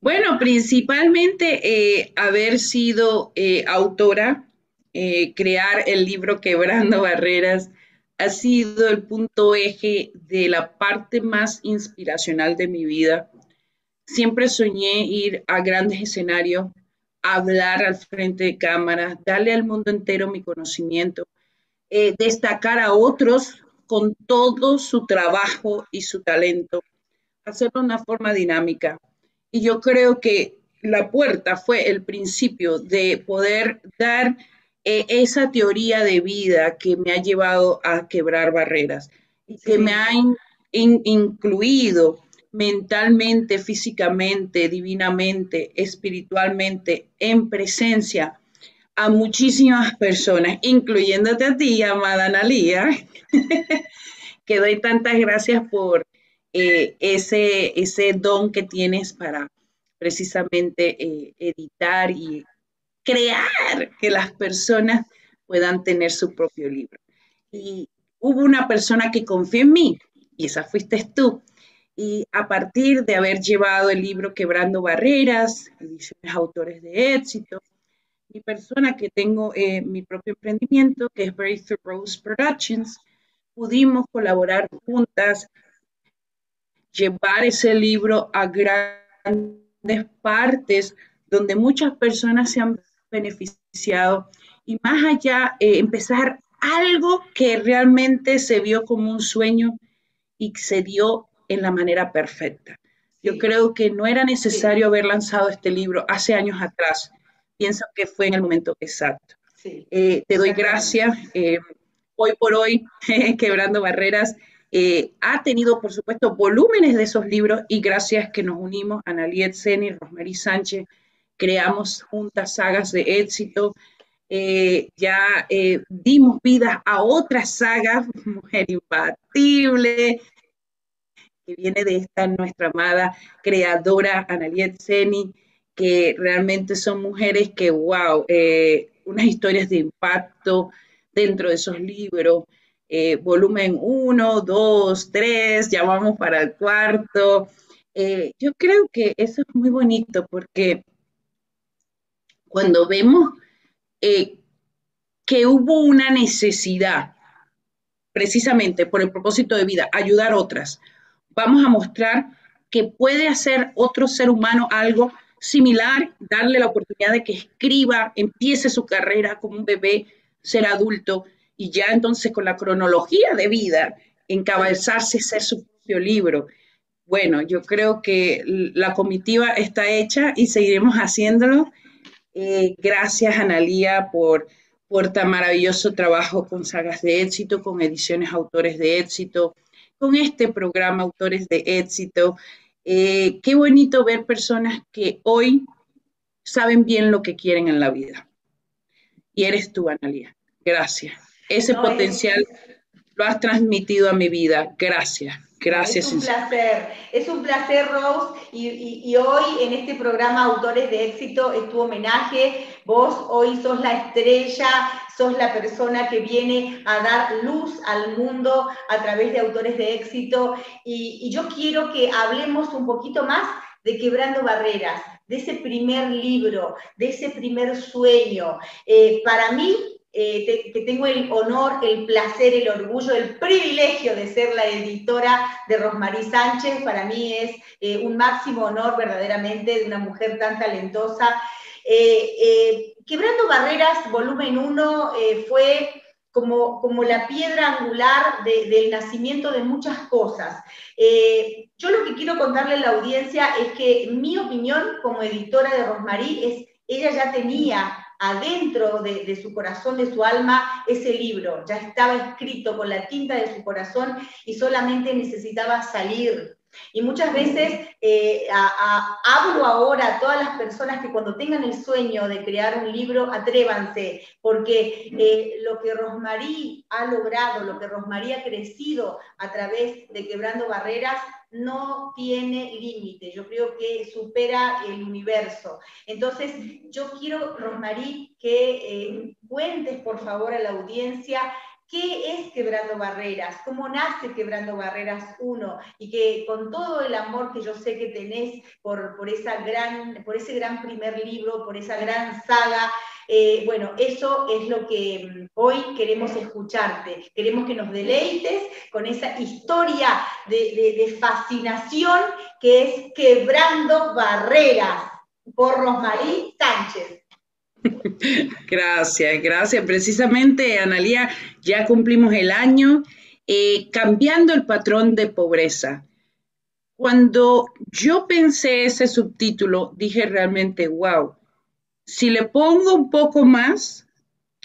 Bueno, principalmente eh, haber sido eh, autora, eh, crear el libro Quebrando Barreras, ha sido el punto eje de la parte más inspiracional de mi vida. Siempre soñé ir a grandes escenarios, hablar al frente de cámara, darle al mundo entero mi conocimiento, eh, destacar a otros con todo su trabajo y su talento, hacerlo de una forma dinámica. Y yo creo que la puerta fue el principio de poder dar eh, esa teoría de vida que me ha llevado a quebrar barreras y que me ha incluido mentalmente, físicamente, divinamente, espiritualmente, en presencia a muchísimas personas, incluyéndote a ti, amada Analia, que doy tantas gracias por eh, ese, ese don que tienes para precisamente eh, editar y crear que las personas puedan tener su propio libro. Y hubo una persona que confió en mí, y esa fuiste tú. Y a partir de haber llevado el libro Quebrando Barreras, ediciones autores de éxito, mi persona que tengo eh, mi propio emprendimiento, que es Breakthrough Rose Productions, pudimos colaborar juntas, llevar ese libro a grandes partes donde muchas personas se han beneficiado y más allá eh, empezar algo que realmente se vio como un sueño y se dio en la manera perfecta. Yo creo que no era necesario haber lanzado este libro hace años atrás. Pienso que fue en el momento exacto. Eh, te doy gracias. Eh, hoy por hoy, Quebrando Barreras, ha tenido, por supuesto, volúmenes de esos libros y gracias que nos unimos, Analiet Seni, Rosemary Sánchez, creamos juntas sagas de éxito, eh, ya eh, dimos vida a otras sagas, Mujer Impatible, que viene de esta nuestra amada creadora Analiet Seni, que realmente son mujeres que, wow, eh, unas historias de impacto dentro de esos libros. volumen 1, 2, 3, ya vamos para el cuarto. yo creo que eso es muy bonito porque cuando vemos eh, que hubo una necesidad, precisamente por el propósito de vida, ayudar a otras, vamos a mostrar que puede hacer otro ser humano algo similar, darle la oportunidad de que escriba, empiece su carrera como un bebé, ser adulto y ya entonces con la cronología de vida, encabezarse, ser su propio libro. Bueno, yo creo que la comitiva está hecha y seguiremos haciéndolo eh, gracias, Analía, por, por tan maravilloso trabajo con sagas de éxito, con ediciones Autores de Éxito, con este programa Autores de Éxito. Eh, qué bonito ver personas que hoy saben bien lo que quieren en la vida. Y eres tú, Analía. Gracias. Ese potencial lo has transmitido a mi vida. Gracias. Gracias.
Es un placer, es un placer, Rose. Y, hoy en este programa Autores de Éxito es tu homenaje. Vos hoy sos la estrella, sos la persona que viene a dar luz al mundo a través de Autores de Éxito. Y, yo quiero que hablemos un poquito más de Quebrando Barreras, de ese primer libro, de ese primer sueño. Eh, para mí, eh, que tengo el honor, el placer, el orgullo, el privilegio de ser la editora de Rosmarie Sánchez. Para mí es eh, un máximo honor verdaderamente de una mujer tan talentosa. Eh, Quebrando Barreras, volumen 1, fue como, como, la piedra angular del nacimiento de muchas cosas. yo lo que quiero contarle a la audiencia es que mi opinión como editora de Rosmarie es, ella ya tenía adentro de, su corazón, de su alma, ese libro. Ya estaba escrito con la tinta de su corazón y solamente necesitaba salir. Y muchas veces eh, hablo ahora a todas las personas que cuando tengan el sueño de crear un libro, atrévanse, porque eh, lo que Rosmarí ha logrado, lo que Rosmarí ha crecido a través de Quebrando Barreras, no tiene límite, yo creo que supera el universo. Entonces, yo quiero, Rosmarí, que eh, cuentes por favor a la audiencia ¿Qué es Quebrando Barreras? ¿Cómo nace Quebrando Barreras 1? Y que con todo el amor que yo sé que tenés por, por, esa gran, por ese gran primer libro, por esa gran saga, eh, bueno, eso es lo que mm, hoy queremos escucharte. Queremos que nos deleites con esa historia de, fascinación que es Quebrando Barreras por Rosmarí Sánchez.
Gracias, gracias. Precisamente, Analía, ya cumplimos el año eh, cambiando el patrón de pobreza. Cuando yo pensé ese subtítulo, dije realmente, wow, si le pongo un poco más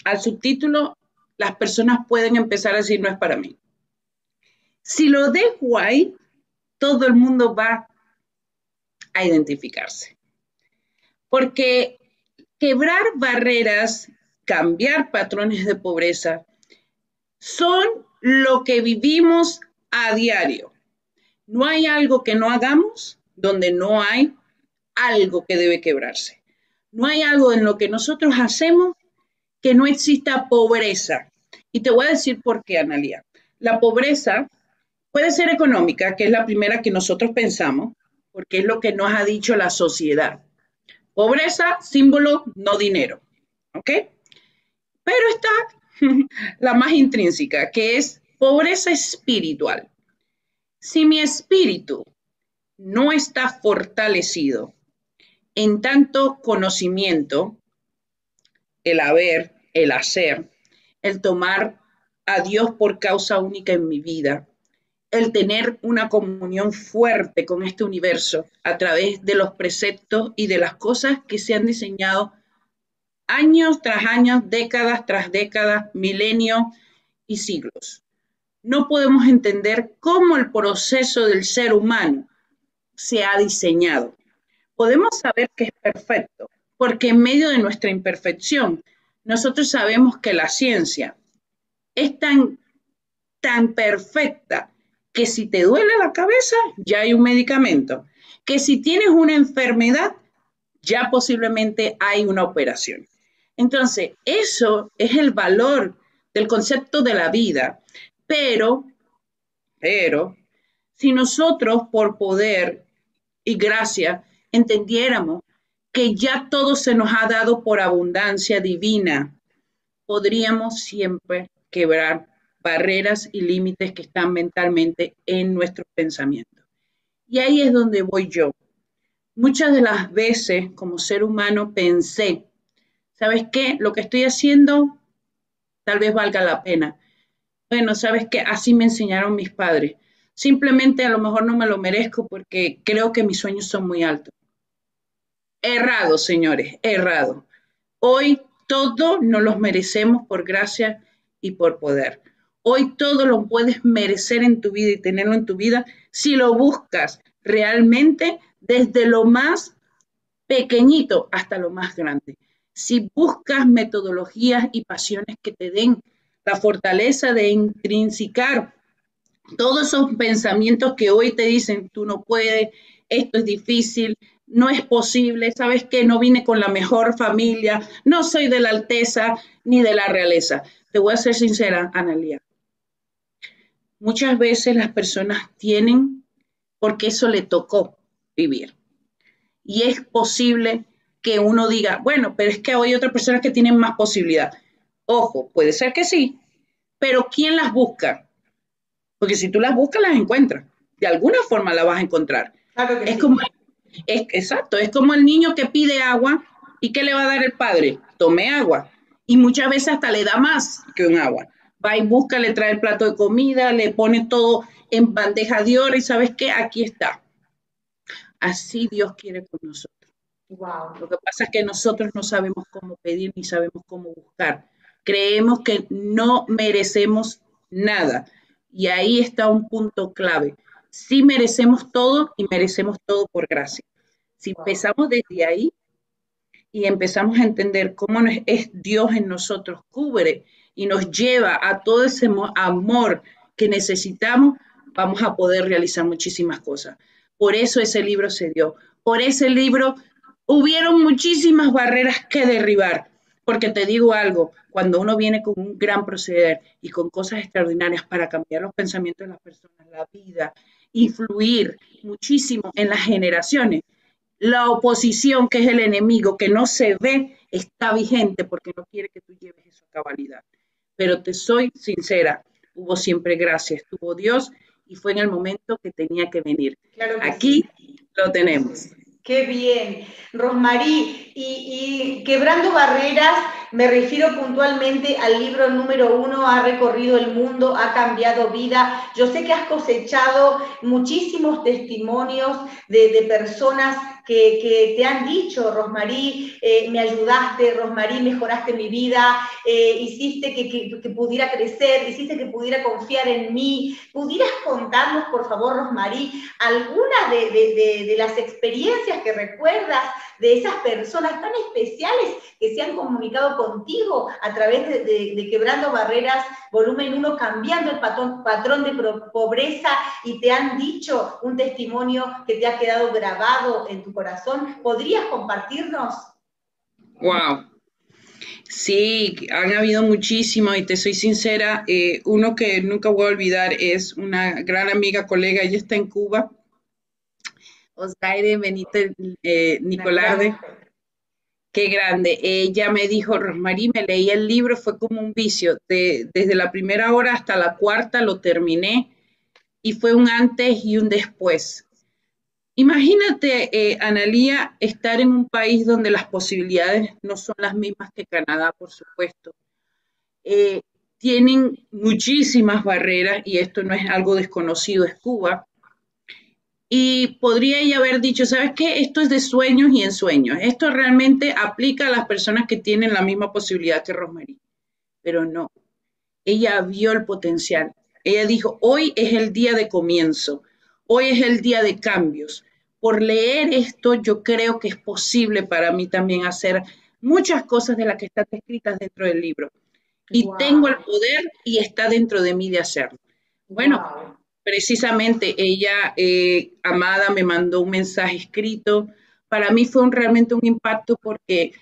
al subtítulo, las personas pueden empezar a decir, no es para mí. Si lo dejo ahí, todo el mundo va a identificarse. Porque quebrar barreras, cambiar patrones de pobreza, son lo que vivimos a diario. No hay algo que no hagamos donde no hay algo que debe quebrarse. No hay algo en lo que nosotros hacemos que no exista pobreza. Y te voy a decir por qué, Analia. La pobreza puede ser económica, que es la primera que nosotros pensamos, porque es lo que nos ha dicho la sociedad. Pobreza, símbolo, no dinero. ¿Ok? Pero está la más intrínseca, que es pobreza espiritual. Si mi espíritu no está fortalecido en tanto conocimiento, el haber, el hacer, el tomar a Dios por causa única en mi vida, el tener una comunión fuerte con este universo a través de los preceptos y de las cosas que se han diseñado años tras años, décadas tras décadas, milenios y siglos. No podemos entender cómo el proceso del ser humano se ha diseñado. Podemos saber que es perfecto, porque en medio de nuestra imperfección, nosotros sabemos que la ciencia es tan, tan perfecta que si te duele la cabeza, ya hay un medicamento, que si tienes una enfermedad, ya posiblemente hay una operación. Entonces, eso es el valor del concepto de la vida, pero, pero, si nosotros por poder y gracia entendiéramos que ya todo se nos ha dado por abundancia divina, podríamos siempre quebrar barreras y límites que están mentalmente en nuestros pensamientos. Y ahí es donde voy yo. Muchas de las veces como ser humano pensé ¿sabes qué? Lo que estoy haciendo tal vez valga la pena. Bueno, ¿sabes qué? Así me enseñaron mis padres. Simplemente a lo mejor no me lo merezco porque creo que mis sueños son muy altos. Errado, señores, errado. Hoy todo nos los merecemos por gracia y por poder. Hoy todo lo puedes merecer en tu vida y tenerlo en tu vida si lo buscas realmente desde lo más pequeñito hasta lo más grande si buscas metodologías y pasiones que te den la fortaleza de intrinsicar todos esos pensamientos que hoy te dicen, tú no puedes, esto es difícil, no es posible, sabes que no vine con la mejor familia, no soy de la alteza ni de la realeza. Te voy a ser sincera, Analia. Muchas veces las personas tienen porque eso le tocó vivir. Y es posible que uno diga, bueno, pero es que hay otras personas que tienen más posibilidad. Ojo, puede ser que sí, pero ¿quién las busca? Porque si tú las buscas, las encuentras. De alguna forma las vas a encontrar. es como, es, exacto, es como el niño que pide agua y ¿qué le va a dar el padre? Tome agua. Y muchas veces hasta le da más que un agua. Va y busca, le trae el plato de comida, le pone todo en bandeja de oro y sabes qué, aquí está. Así Dios quiere con nosotros. Lo que pasa es que nosotros no sabemos cómo pedir ni sabemos cómo buscar. Creemos que no merecemos nada. Y ahí está un punto clave. Sí merecemos todo y merecemos todo por gracia. Si empezamos desde ahí y empezamos a entender cómo es Dios en nosotros, cubre y nos lleva a todo ese amor que necesitamos, vamos a poder realizar muchísimas cosas. Por eso ese libro se dio. Por ese libro hubieron muchísimas barreras que derribar, porque te digo algo, cuando uno viene con un gran proceder y con cosas extraordinarias para cambiar los pensamientos de las personas, la vida, influir muchísimo en las generaciones, la oposición, que es el enemigo, que no se ve, está vigente porque no quiere que tú lleves eso a cabalidad. Pero te soy sincera, hubo siempre gracia, estuvo Dios y fue en el momento que tenía que venir. Aquí lo tenemos.
Qué bien. Rosmarí, y, quebrando barreras, me refiero puntualmente al libro número uno, ha recorrido el mundo, ha cambiado vida. Yo sé que has cosechado muchísimos testimonios de, de personas que, te han dicho, Rosmarí, eh, me ayudaste, Rosmarí, mejoraste mi vida, eh, hiciste que, pudiera crecer, hiciste que pudiera confiar en mí. ¿Pudieras contarnos, por favor, Rosmarí, alguna de, las experiencias que recuerdas de esas personas tan especiales que se han comunicado contigo a través de, Quebrando Barreras, volumen 1, cambiando el patrón, patrón de pobreza y te han dicho un testimonio que te ha quedado grabado en tu corazón. ¿Podrías compartirnos?
Wow. Sí, han habido muchísimos y te soy sincera, eh, uno que nunca voy a olvidar es una gran amiga, colega, ella está en Cuba, Osgaire Benito eh, Nicolarde. Qué grande. Ella me dijo, Rosmarí, me leí el libro, fue como un vicio. desde la primera hora hasta la cuarta lo terminé y fue un antes y un después. Imagínate, eh, Analía, estar en un país donde las posibilidades no son las mismas que Canadá, por supuesto. Eh, tienen muchísimas barreras y esto no es algo desconocido, es Cuba y podría ella haber dicho, ¿sabes qué? Esto es de sueños y en sueños. Esto realmente aplica a las personas que tienen la misma posibilidad que Rosemary. Pero no, ella vio el potencial. Ella dijo, hoy es el día de comienzo, hoy es el día de cambios. Por leer esto, yo creo que es posible para mí también hacer muchas cosas de las que están escritas dentro del libro. Y tengo el poder y está dentro de mí de hacerlo. Bueno, precisamente ella, eh, Amada, me mandó un mensaje escrito. Para mí fue realmente un impacto porque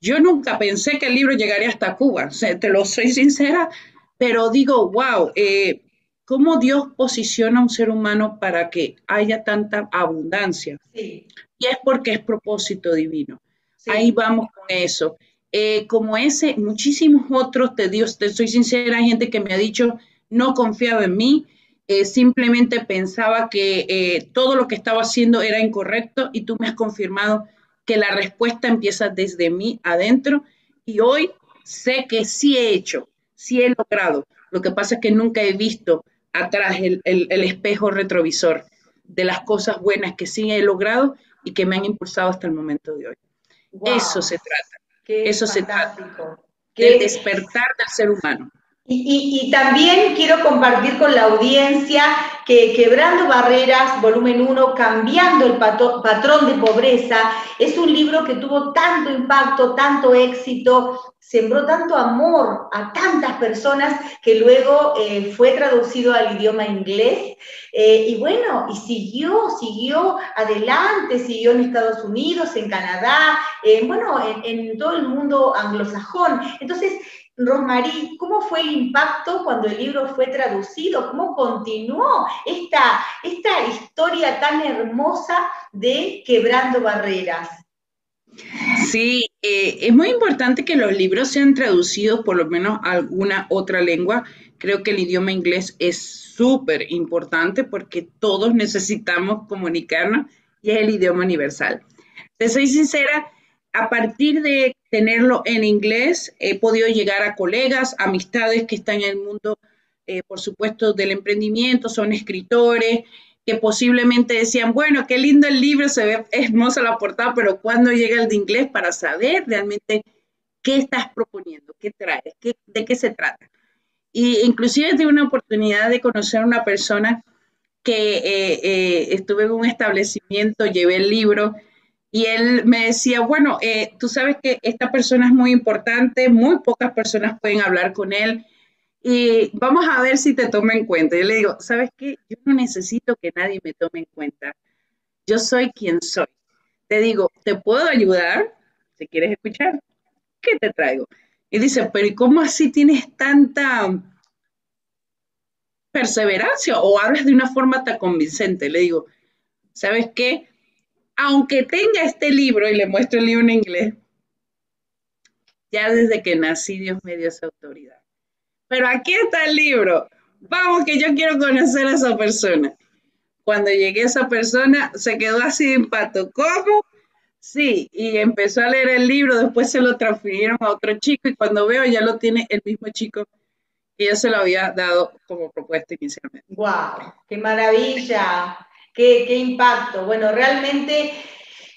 yo nunca pensé que el libro llegaría hasta Cuba, te lo soy sincera, pero digo, wow, eh, ¿cómo Dios posiciona a un ser humano para que haya tanta abundancia? Y es porque es propósito divino. Ahí vamos con eso. Eh, como ese, muchísimos otros, te, Dios, te soy sincera, hay gente que me ha dicho, no confiaba en mí, eh, simplemente pensaba que eh, todo lo que estaba haciendo era incorrecto y tú me has confirmado que la respuesta empieza desde mí adentro y hoy sé que sí he hecho, sí he logrado. Lo que pasa es que nunca he visto atrás el, espejo retrovisor de las cosas buenas que sí he logrado y que me han impulsado hasta el momento de hoy. Eso se trata. Eso se trata. Del despertar del ser humano.
Y, también quiero compartir con la audiencia que Quebrando Barreras, volumen 1, Cambiando el Patrón de Pobreza, es un libro que tuvo tanto impacto, tanto éxito, sembró tanto amor a tantas personas que luego eh, fue traducido al idioma inglés. Eh, y bueno, y siguió, siguió adelante, siguió en Estados Unidos, en Canadá, eh, bueno, en, en todo el mundo anglosajón. Entonces, Rosmarie, ¿cómo fue el impacto cuando el libro fue traducido? ¿Cómo continuó esta, esta historia tan hermosa de Quebrando Barreras?
Sí, eh, es muy importante que los libros sean traducidos por lo menos a alguna otra lengua. Creo que el idioma inglés es súper importante porque todos necesitamos comunicarnos y es el idioma universal. Te soy sincera, a partir de tenerlo en inglés, he podido llegar a colegas, amistades que están en el mundo, eh, por supuesto, del emprendimiento, son escritores, que posiblemente decían, bueno, qué lindo el libro, se ve hermosa la portada, pero ¿cuándo llega el de inglés para saber realmente qué estás proponiendo, qué traes, de qué se trata? Y inclusive tuve una oportunidad de conocer a una persona que eh, eh, estuve en un establecimiento, llevé el libro y él me decía, bueno, eh, tú sabes que esta persona es muy importante, muy pocas personas pueden hablar con él y vamos a ver si te toma en cuenta. Yo le digo, ¿sabes qué? Yo no necesito que nadie me tome en cuenta. Yo soy quien soy. Te digo, ¿te puedo ayudar? Si quieres escuchar, ¿qué te traigo? Y dice, pero ¿y cómo así tienes tanta perseverancia o hablas de una forma tan convincente? Le digo, ¿sabes qué? Aunque tenga este libro, y le muestro el libro en inglés, ya desde que nací Dios me dio esa autoridad. Pero aquí está el libro. Vamos, que yo quiero conocer a esa persona. Cuando llegué a esa persona, se quedó así de impacto. ¿Cómo? Sí, y empezó a leer el libro, después se lo transfirieron a otro chico y cuando veo ya lo tiene el mismo chico que yo se lo había dado como propuesta inicialmente.
¡Wow! ¡Qué maravilla! Qué, impacto. Bueno, realmente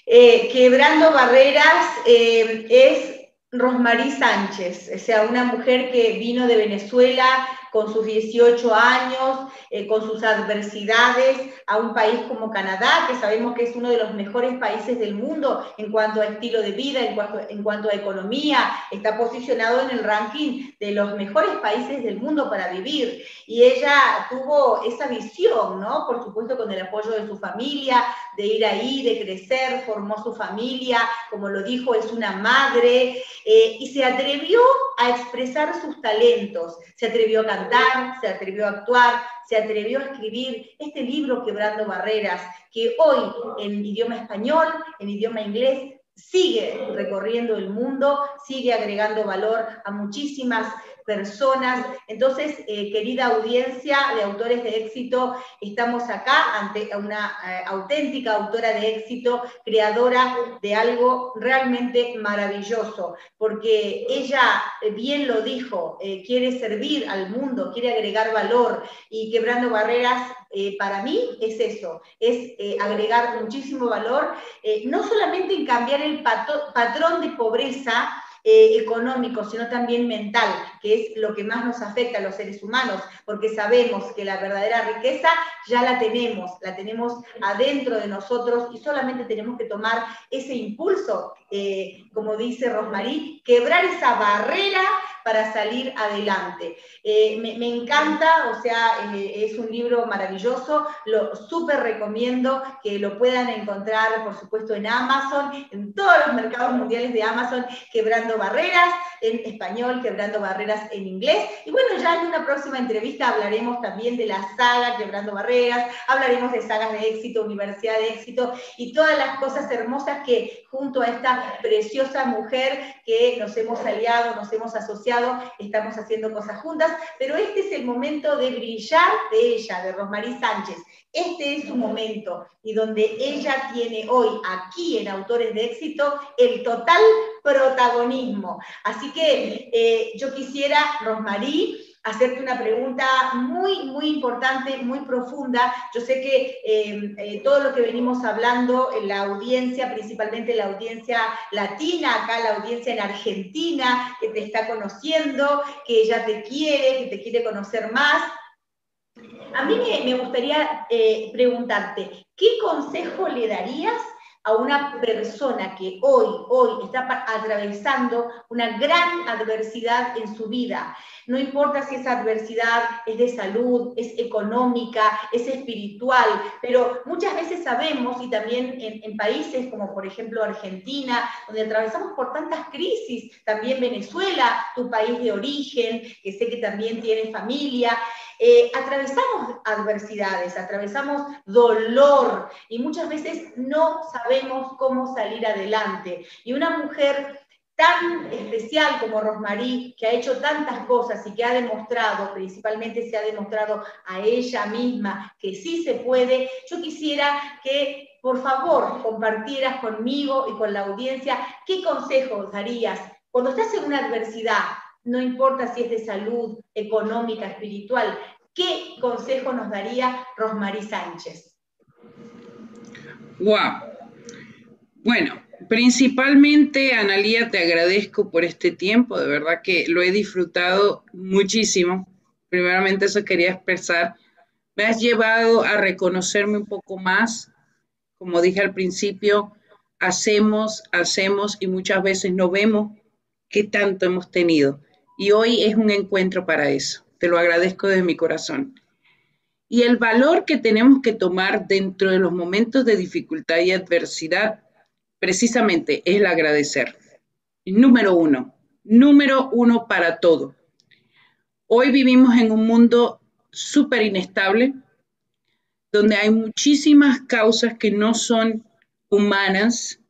eh, Quebrando Barreras eh, es Rosmarie Sánchez, o sea, una mujer que vino de Venezuela con sus 18 años, eh, con sus adversidades, a un país como Canadá, que sabemos que es uno de los mejores países del mundo en cuanto a estilo de vida, en cuanto, a economía, está posicionado en el ranking de los mejores países del mundo para vivir. Y ella tuvo esa visión, ¿no? Por supuesto, con el apoyo de su familia, de ir ahí, de crecer, formó su familia, como lo dijo, es una madre, eh, y se atrevió a expresar sus talentos, se atrevió a cantar, se atrevió a actuar, se atrevió a escribir este libro Quebrando Barreras, que hoy en idioma español, en idioma inglés, sigue recorriendo el mundo, sigue agregando valor a muchísimas personas. Entonces, eh, querida audiencia de autores de éxito, estamos acá ante una eh, auténtica autora de éxito, creadora de algo realmente maravilloso, porque ella eh, bien lo dijo, quiere servir al mundo, quiere agregar valor y quebrando barreras para mí es eso, es agregar muchísimo valor, no solamente en cambiar el patrón de pobreza, económico, sino también mental, que es lo que más nos afecta a los seres humanos, porque sabemos que la verdadera riqueza ya la tenemos, la tenemos adentro de nosotros y solamente tenemos que tomar ese impulso, eh, como dice Rosmarí, quebrar esa barrera para salir adelante. Eh, me, encanta, o sea, eh, es un libro maravilloso, lo súper recomiendo que lo puedan encontrar, por supuesto, en Amazon, en todos los mercados mundiales de Amazon, Quebrando Barreras, en español, Quebrando Barreras en inglés. Y bueno, ya en una próxima entrevista hablaremos también de la saga Quebrando Barreras, hablaremos de sagas de éxito, Universidad de éxito y todas las cosas hermosas que junto a esta preciosa mujer que nos hemos aliado, nos hemos asociado, estamos haciendo cosas juntas, pero este es el momento de brillar de ella, de Rosmarie Sánchez. Este es su momento y donde ella tiene hoy aquí en Autores de Éxito el total protagonismo. Así que eh, yo quisiera, Rosmarie, hacerte una pregunta muy, muy importante, muy profunda. Yo sé que eh, eh, todo lo que venimos hablando en la audiencia, principalmente la audiencia latina, acá la audiencia en Argentina, que te está conociendo, que ella te quiere, que te quiere conocer más. A mí me, gustaría eh, preguntarte, ¿qué consejo le darías a una persona que hoy, hoy está atravesando una gran adversidad en su vida. No importa si esa adversidad es de salud, es económica, es espiritual, pero muchas veces sabemos, y también en, países como por ejemplo Argentina, donde atravesamos por tantas crisis, también Venezuela, tu país de origen, que sé que también tienes familia, eh, atravesamos adversidades, atravesamos dolor y muchas veces no sabemos cómo salir adelante. Y una mujer tan especial como Rosmarie, que ha hecho tantas cosas y que ha demostrado, principalmente se ha demostrado a ella misma que sí se puede, yo quisiera que por favor compartieras conmigo y con la audiencia qué consejos darías cuando estás en una adversidad, no importa si es de salud, económica, espiritual, ¿qué consejo nos daría Rosmarie Sánchez?
Wow. Bueno, principalmente, Analía, te agradezco por este tiempo, de verdad que lo he disfrutado muchísimo. Primeramente eso quería expresar. Me has llevado a reconocerme un poco más. Como dije al principio, hacemos, hacemos y muchas veces no vemos qué tanto hemos tenido. Y hoy es un encuentro para eso. Te lo agradezco de mi corazón. Y el valor que tenemos que tomar dentro de los momentos de dificultad y adversidad, precisamente es el agradecer. Número uno, número uno para todo. Hoy vivimos en un mundo súper inestable, donde hay muchísimas causas que no son humanas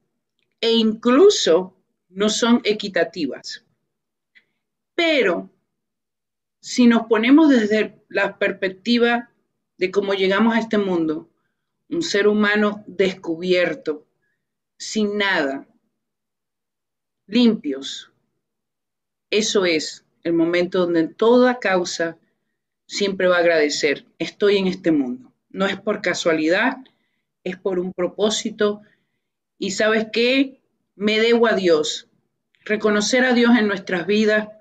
e incluso no son equitativas. Pero si nos ponemos desde la perspectiva de cómo llegamos a este mundo, un ser humano descubierto, sin nada, limpios, eso es el momento donde toda causa siempre va a agradecer, estoy en este mundo. No es por casualidad, es por un propósito. Y sabes qué, me debo a Dios. Reconocer a Dios en nuestras vidas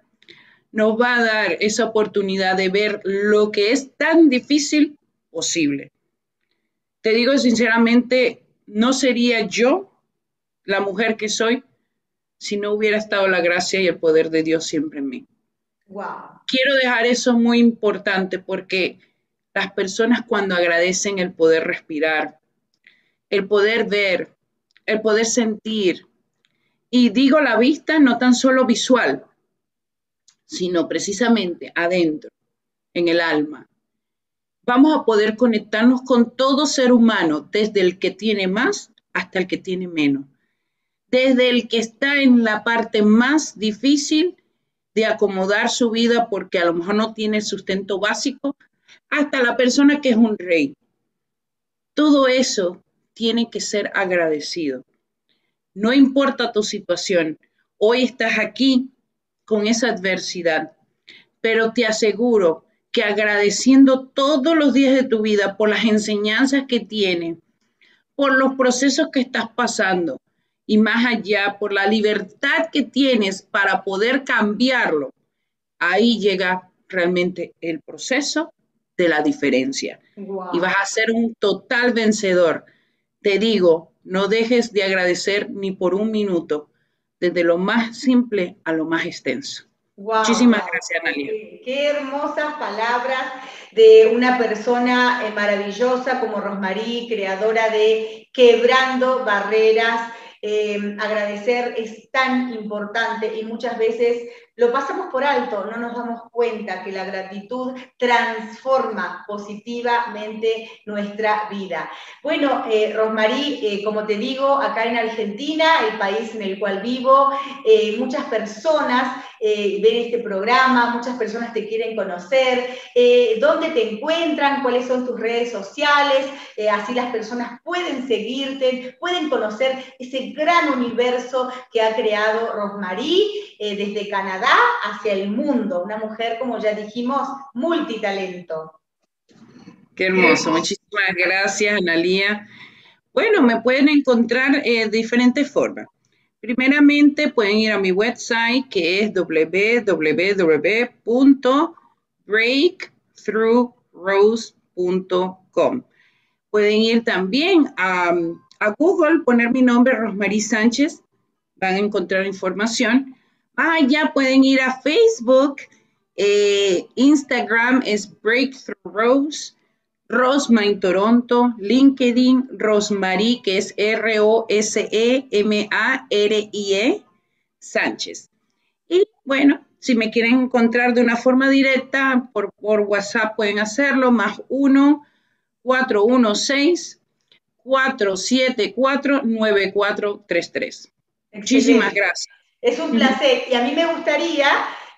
nos va a dar esa oportunidad de ver lo que es tan difícil posible. Te digo sinceramente, no sería yo la mujer que soy si no hubiera estado la gracia y el poder de Dios siempre en mí. Wow. Quiero dejar eso muy importante porque las personas cuando agradecen el poder respirar, el poder ver, el poder sentir, y digo la vista no tan solo visual, sino precisamente adentro, en el alma, vamos a poder conectarnos con todo ser humano, desde el que tiene más hasta el que tiene menos, desde el que está en la parte más difícil de acomodar su vida porque a lo mejor no tiene sustento básico, hasta la persona que es un rey. Todo eso tiene que ser agradecido. No importa tu situación, hoy estás aquí con esa adversidad, pero te aseguro que agradeciendo todos los días de tu vida por las enseñanzas que tienes, por los procesos que estás pasando y más allá, por la libertad que tienes para poder cambiarlo, ahí llega realmente el proceso de la diferencia. Y vas a ser un total vencedor. Te digo, no dejes de agradecer ni por un minuto, desde lo más simple a lo más extenso. Muchísimas gracias, Analia.
Qué, hermosas palabras de una persona eh, maravillosa como Rosmarí, creadora de Quebrando Barreras. Eh, agradecer es tan importante y muchas veces lo pasamos por alto, no nos damos cuenta que la gratitud transforma positivamente nuestra vida. Bueno, eh, Rosmarí, eh, como te digo, acá en Argentina, el país en el cual vivo, eh, muchas personas ven este programa, muchas personas te quieren conocer, dónde te encuentran, cuáles son tus redes sociales, así las personas pueden seguirte, pueden conocer ese gran universo que ha creado Rosmarí desde Canadá hacia el mundo, una mujer, como ya dijimos, multitalento.
Qué hermoso, muchísimas gracias, Analía. Bueno, me pueden encontrar eh, de diferentes formas. Primeramente, pueden ir a mi website que es www.breakthroughrose.com. Pueden ir también a, a Google, poner mi nombre, Rosmarie Sánchez, van a encontrar información. Ah, ya pueden ir a Facebook. Eh, Instagram es Breakthrough Rose. Rosma en Toronto, LinkedIn, Rosmarie, que es R-O-S-E-M-A-R-I-E, -E, Sánchez. Y bueno, si me quieren encontrar de una forma directa, por, por WhatsApp pueden hacerlo, más 1 416 474 9433. Muchísimas gracias.
Es un placer. Y a mí me gustaría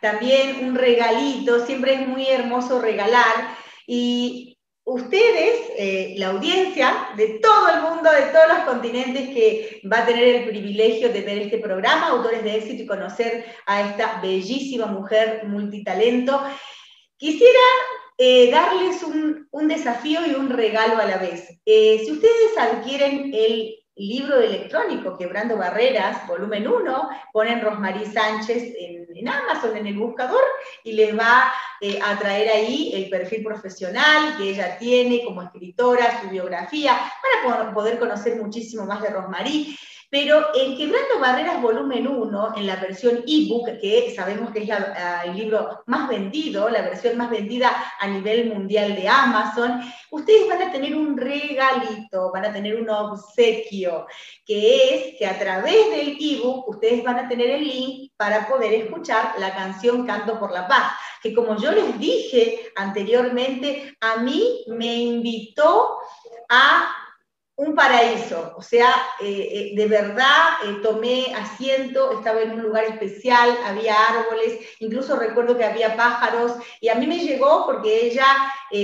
también un regalito, siempre es muy hermoso regalar. Y ustedes, eh, la audiencia de todo el mundo, de todos los continentes que va a tener el privilegio de ver este programa, autores de éxito y conocer a esta bellísima mujer multitalento, quisiera eh, darles un, desafío y un regalo a la vez. Eh, si ustedes adquieren el libro electrónico Quebrando Barreras, volumen 1, ponen Rosmarie Sánchez en, Amazon en el buscador y les va eh, a traer ahí el perfil profesional que ella tiene como escritora, su biografía, para poder conocer muchísimo más de Rosmarie. Pero en Quebrando Barreras Volumen 1, en la versión ebook, que sabemos que es el libro más vendido, la versión más vendida a nivel mundial de Amazon, ustedes van a tener un regalito, van a tener un obsequio, que es que a través del ebook ustedes van a tener el link para poder escuchar la canción Canto por la Paz, que como yo les dije anteriormente, a mí me invitó a un paraíso, o sea, eh, eh, de verdad eh, tomé asiento, estaba en un lugar especial, había árboles, incluso recuerdo que había pájaros, y a mí me llegó porque ella,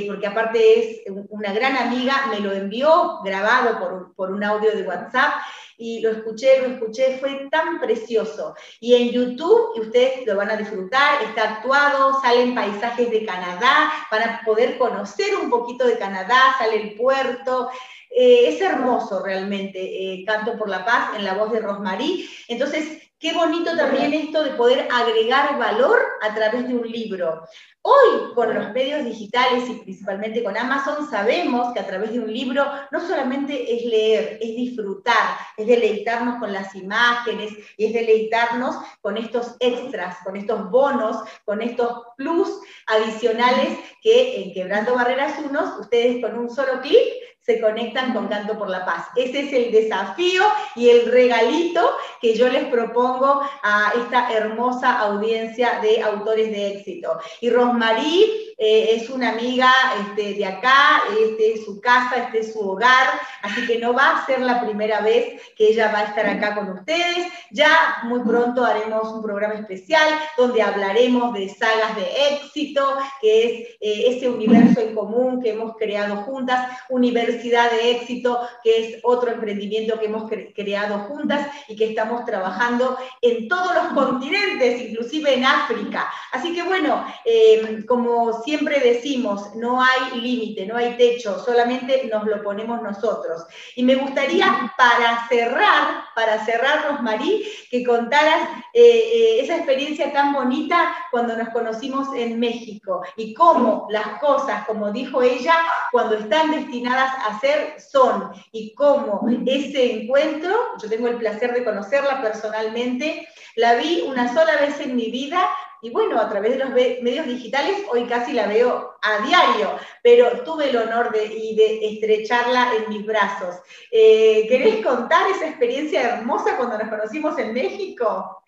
porque aparte es una gran amiga, me lo envió grabado por, por un audio de WhatsApp, y lo escuché, lo escuché, fue tan precioso. Y en YouTube, y ustedes lo van a disfrutar, está actuado, salen paisajes de Canadá, van a poder conocer un poquito de Canadá, sale el puerto, eh, es hermoso realmente, eh, Canto por la Paz en la voz de Rosmarie. Entonces, Qué bonito también esto de poder agregar valor a través de un libro. Hoy, con los medios digitales y principalmente con Amazon, sabemos que a través de un libro no solamente es leer, es disfrutar, es deleitarnos con las imágenes y es deleitarnos con estos extras, con estos bonos, con estos plus adicionales que en Quebrando Barreras Unos, ustedes con un solo clic se conectan con Canto por la Paz. Ese es el desafío y el regalito que yo les propongo a esta hermosa audiencia de autores de éxito. Y Rosmarie eh, es una amiga este, de acá, este es su casa, este es su hogar, así que no va a ser la primera vez que ella va a estar acá con ustedes. Ya muy pronto haremos un programa especial donde hablaremos de sagas de éxito, que es eh, ese universo en común que hemos creado juntas, Universidad de Éxito, que es otro emprendimiento que hemos creado juntas y que estamos trabajando en todos los continentes, inclusive en África. Así que bueno, eh, como siempre decimos, no hay límite, no hay techo, solamente nos lo ponemos nosotros. Y me gustaría para cerrar, para cerrar, Rosmarí, que contaras eh, eh, esa experiencia tan bonita cuando nos conocimos en México y cómo las cosas, como dijo ella, cuando están destinadas a ser, son. Y cómo ese encuentro, yo tengo el placer de conocerla personalmente, la vi una sola vez en mi vida, y bueno, a través de los medios digitales hoy casi la veo a diario, pero tuve el honor de, de estrecharla en mis brazos. Eh, ¿Querés contar esa experiencia hermosa cuando nos conocimos en México?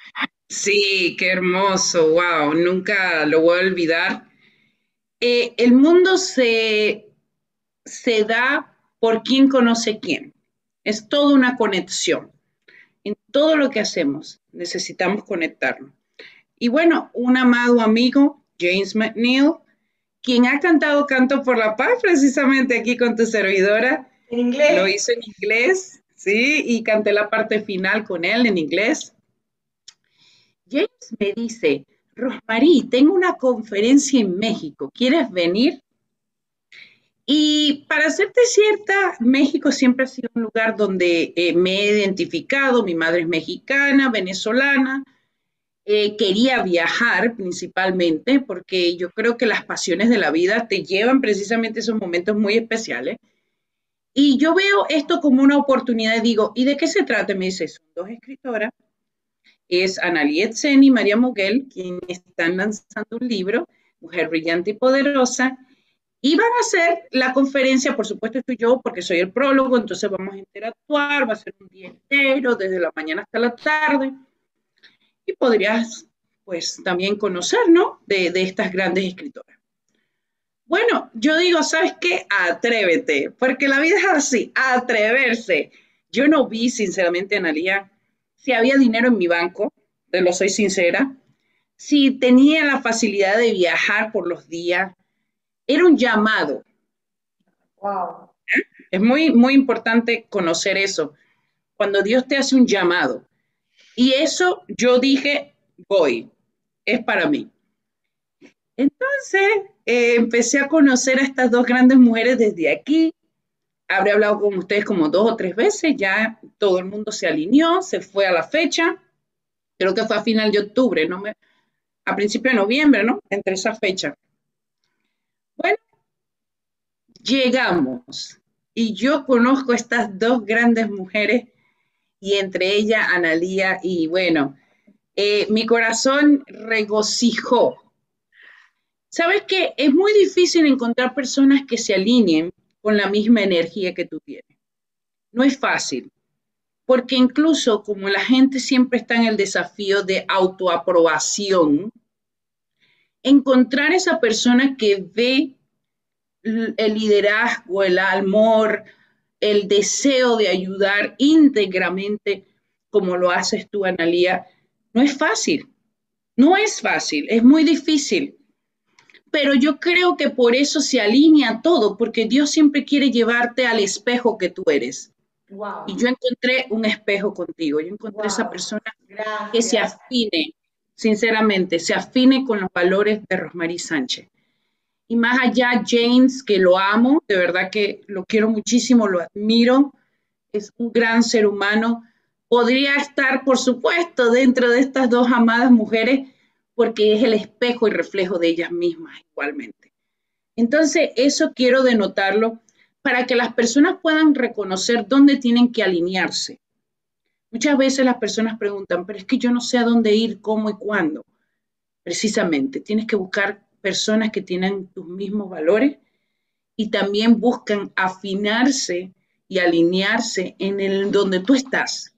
Sí, qué hermoso, wow, nunca lo voy a olvidar. Eh, el mundo se, se da por quien conoce quién. Es toda una conexión. En todo lo que hacemos necesitamos conectarnos. Y bueno, un amado amigo, James McNeil, quien ha cantado Canto por la Paz precisamente aquí con tu servidora.
En inglés.
Lo hizo en inglés, sí, y canté la parte final con él en inglés. James me dice, Rosmarie, tengo una conferencia en México, ¿quieres venir? Y para serte cierta, México siempre ha sido un lugar donde eh, me he identificado, mi madre es mexicana, venezolana, eh, quería viajar principalmente porque yo creo que las pasiones de la vida te llevan precisamente esos momentos muy especiales. Y yo veo esto como una oportunidad digo, ¿y de qué se trata? Me dice, son dos escritoras, es Analia Etzen y María Moguel, quienes están lanzando un libro, Mujer Brillante y Poderosa, y van a hacer la conferencia, por supuesto estoy yo porque soy el prólogo, entonces vamos a interactuar, va a ser un día entero, desde la mañana hasta la tarde y podrías pues también conocer, ¿no? De, estas grandes escritoras. Bueno, yo digo, ¿sabes qué? Atrévete, porque la vida es así, atreverse. Yo no vi, sinceramente, Analia, si había dinero en mi banco, de lo soy sincera, si tenía la facilidad de viajar por los días, era un llamado.
Wow.
¿Eh? Es muy, muy importante conocer eso. Cuando Dios te hace un llamado, y eso yo dije, voy, es para mí. Entonces eh, empecé a conocer a estas dos grandes mujeres desde aquí. Habré hablado con ustedes como dos o tres veces, ya todo el mundo se alineó, se fue a la fecha. Creo que fue a final de octubre, ¿no? a principio de noviembre, ¿no? Entre esa fecha. Bueno, llegamos y yo conozco a estas dos grandes mujeres y entre ella Analía y bueno, eh, mi corazón regocijó. Sabes que es muy difícil encontrar personas que se alineen con la misma energía que tú tienes. No es fácil, porque incluso como la gente siempre está en el desafío de autoaprobación, encontrar esa persona que ve el liderazgo, el amor, el deseo de ayudar íntegramente como lo haces tú, Analía, no es fácil. No es fácil, es muy difícil. Pero yo creo que por eso se alinea todo, porque Dios siempre quiere llevarte al espejo que tú eres. Y yo encontré un espejo contigo, yo encontré esa persona que se afine, sinceramente, se afine con los valores de Rosmarie Sánchez. Y más allá, James, que lo amo, de verdad que lo quiero muchísimo, lo admiro, es un gran ser humano, podría estar, por supuesto, dentro de estas dos amadas mujeres porque es el espejo y reflejo de ellas mismas igualmente. Entonces, eso quiero denotarlo para que las personas puedan reconocer dónde tienen que alinearse. Muchas veces las personas preguntan, pero es que yo no sé a dónde ir, cómo y cuándo. Precisamente, tienes que buscar personas que tienen tus mismos valores y también buscan afinarse y alinearse en el donde tú estás.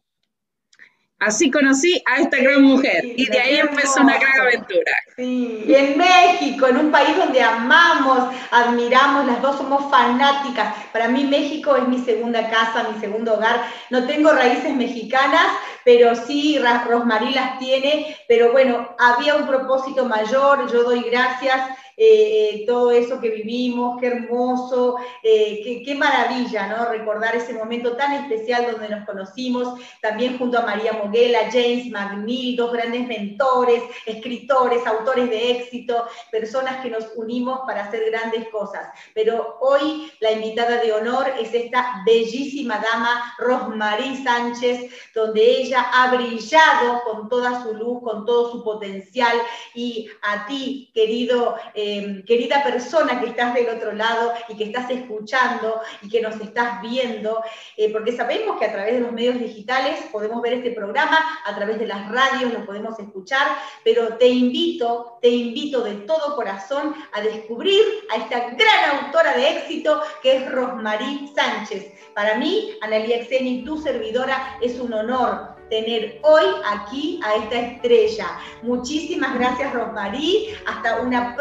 Así conocí a esta gran mujer y de ahí empezó una gran aventura.
Sí, y en México, en un país donde amamos, admiramos, las dos somos fanáticas. Para mí México es mi segunda casa, mi segundo hogar. No tengo raíces mexicanas, pero sí Rosmarí las tiene. Pero bueno, había un propósito mayor, yo doy gracias eh, todo eso que vivimos, qué hermoso, eh, qué, maravilla, ¿no? Recordar ese momento tan especial donde nos conocimos, también junto a María Moguela, James McNeil, dos grandes mentores, escritores, autores de éxito, personas que nos unimos para hacer grandes cosas. Pero hoy la invitada de honor es esta bellísima dama, Rosmarie Sánchez, donde ella ha brillado con toda su luz, con todo su potencial. Y a ti, querido... Eh, Em, querida persona que estás del otro lado y que estás escuchando y que nos estás viendo, eh, porque sabemos que a través de los medios digitales podemos ver este programa, a través de las radios lo podemos escuchar, pero te invito, te invito de todo corazón a descubrir a esta gran autora de éxito que es Rosmarie Sánchez. Para mí, Analia Xeni, tu servidora, es un honor tener hoy aquí a esta estrella. Muchísimas gracias, Rosmarí. Hasta una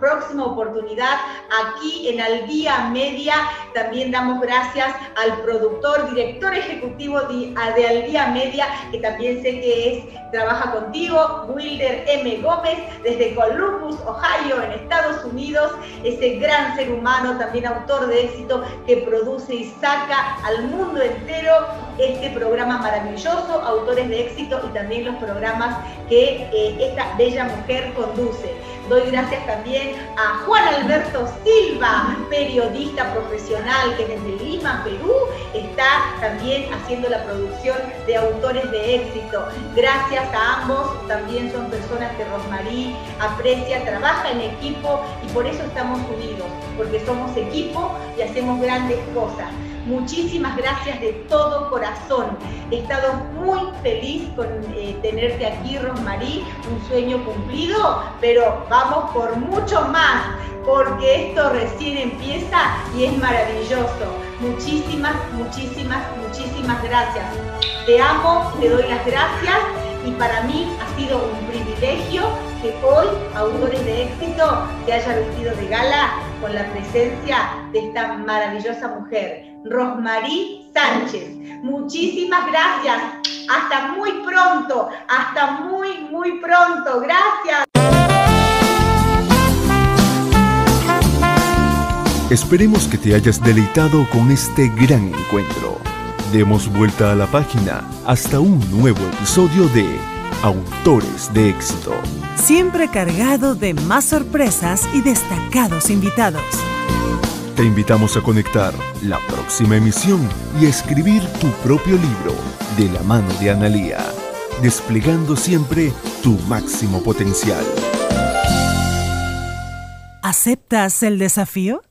próxima oportunidad aquí en Al Media. También damos gracias al productor, director ejecutivo de, de Media, que también sé que es, trabaja contigo, Wilder M. Gómez, desde Columbus, Ohio, en Estados Unidos. Ese gran ser humano, también autor de éxito, que produce y saca al mundo entero este programa maravilloso autores de éxito y también los programas que eh, esta bella mujer conduce. Doy gracias también a Juan Alberto Silva, periodista profesional que desde Lima, Perú, está también haciendo la producción de autores de éxito. Gracias a ambos, también son personas que Rosmarí aprecia, trabaja en equipo y por eso estamos unidos, porque somos equipo y hacemos grandes cosas. Muchísimas gracias de todo corazón. He estado muy feliz con eh, tenerte aquí, Rosmarí, un sueño cumplido, pero vamos por mucho más, porque esto recién empieza y es maravilloso. Muchísimas, muchísimas, muchísimas gracias. Te amo, te doy las gracias y para mí ha sido un privilegio que hoy, autores de éxito, te haya vestido de gala con la presencia de esta maravillosa mujer. Rosmarí Sánchez. Muchísimas gracias. Hasta muy pronto. Hasta muy, muy pronto. Gracias.
Esperemos que te hayas deleitado con este gran encuentro. Demos vuelta a la página hasta un nuevo episodio de Autores de éxito.
Siempre cargado de más sorpresas y destacados invitados.
Te invitamos a conectar la próxima emisión y a escribir tu propio libro de la mano de Analía, desplegando siempre tu máximo potencial.
¿Aceptas el desafío?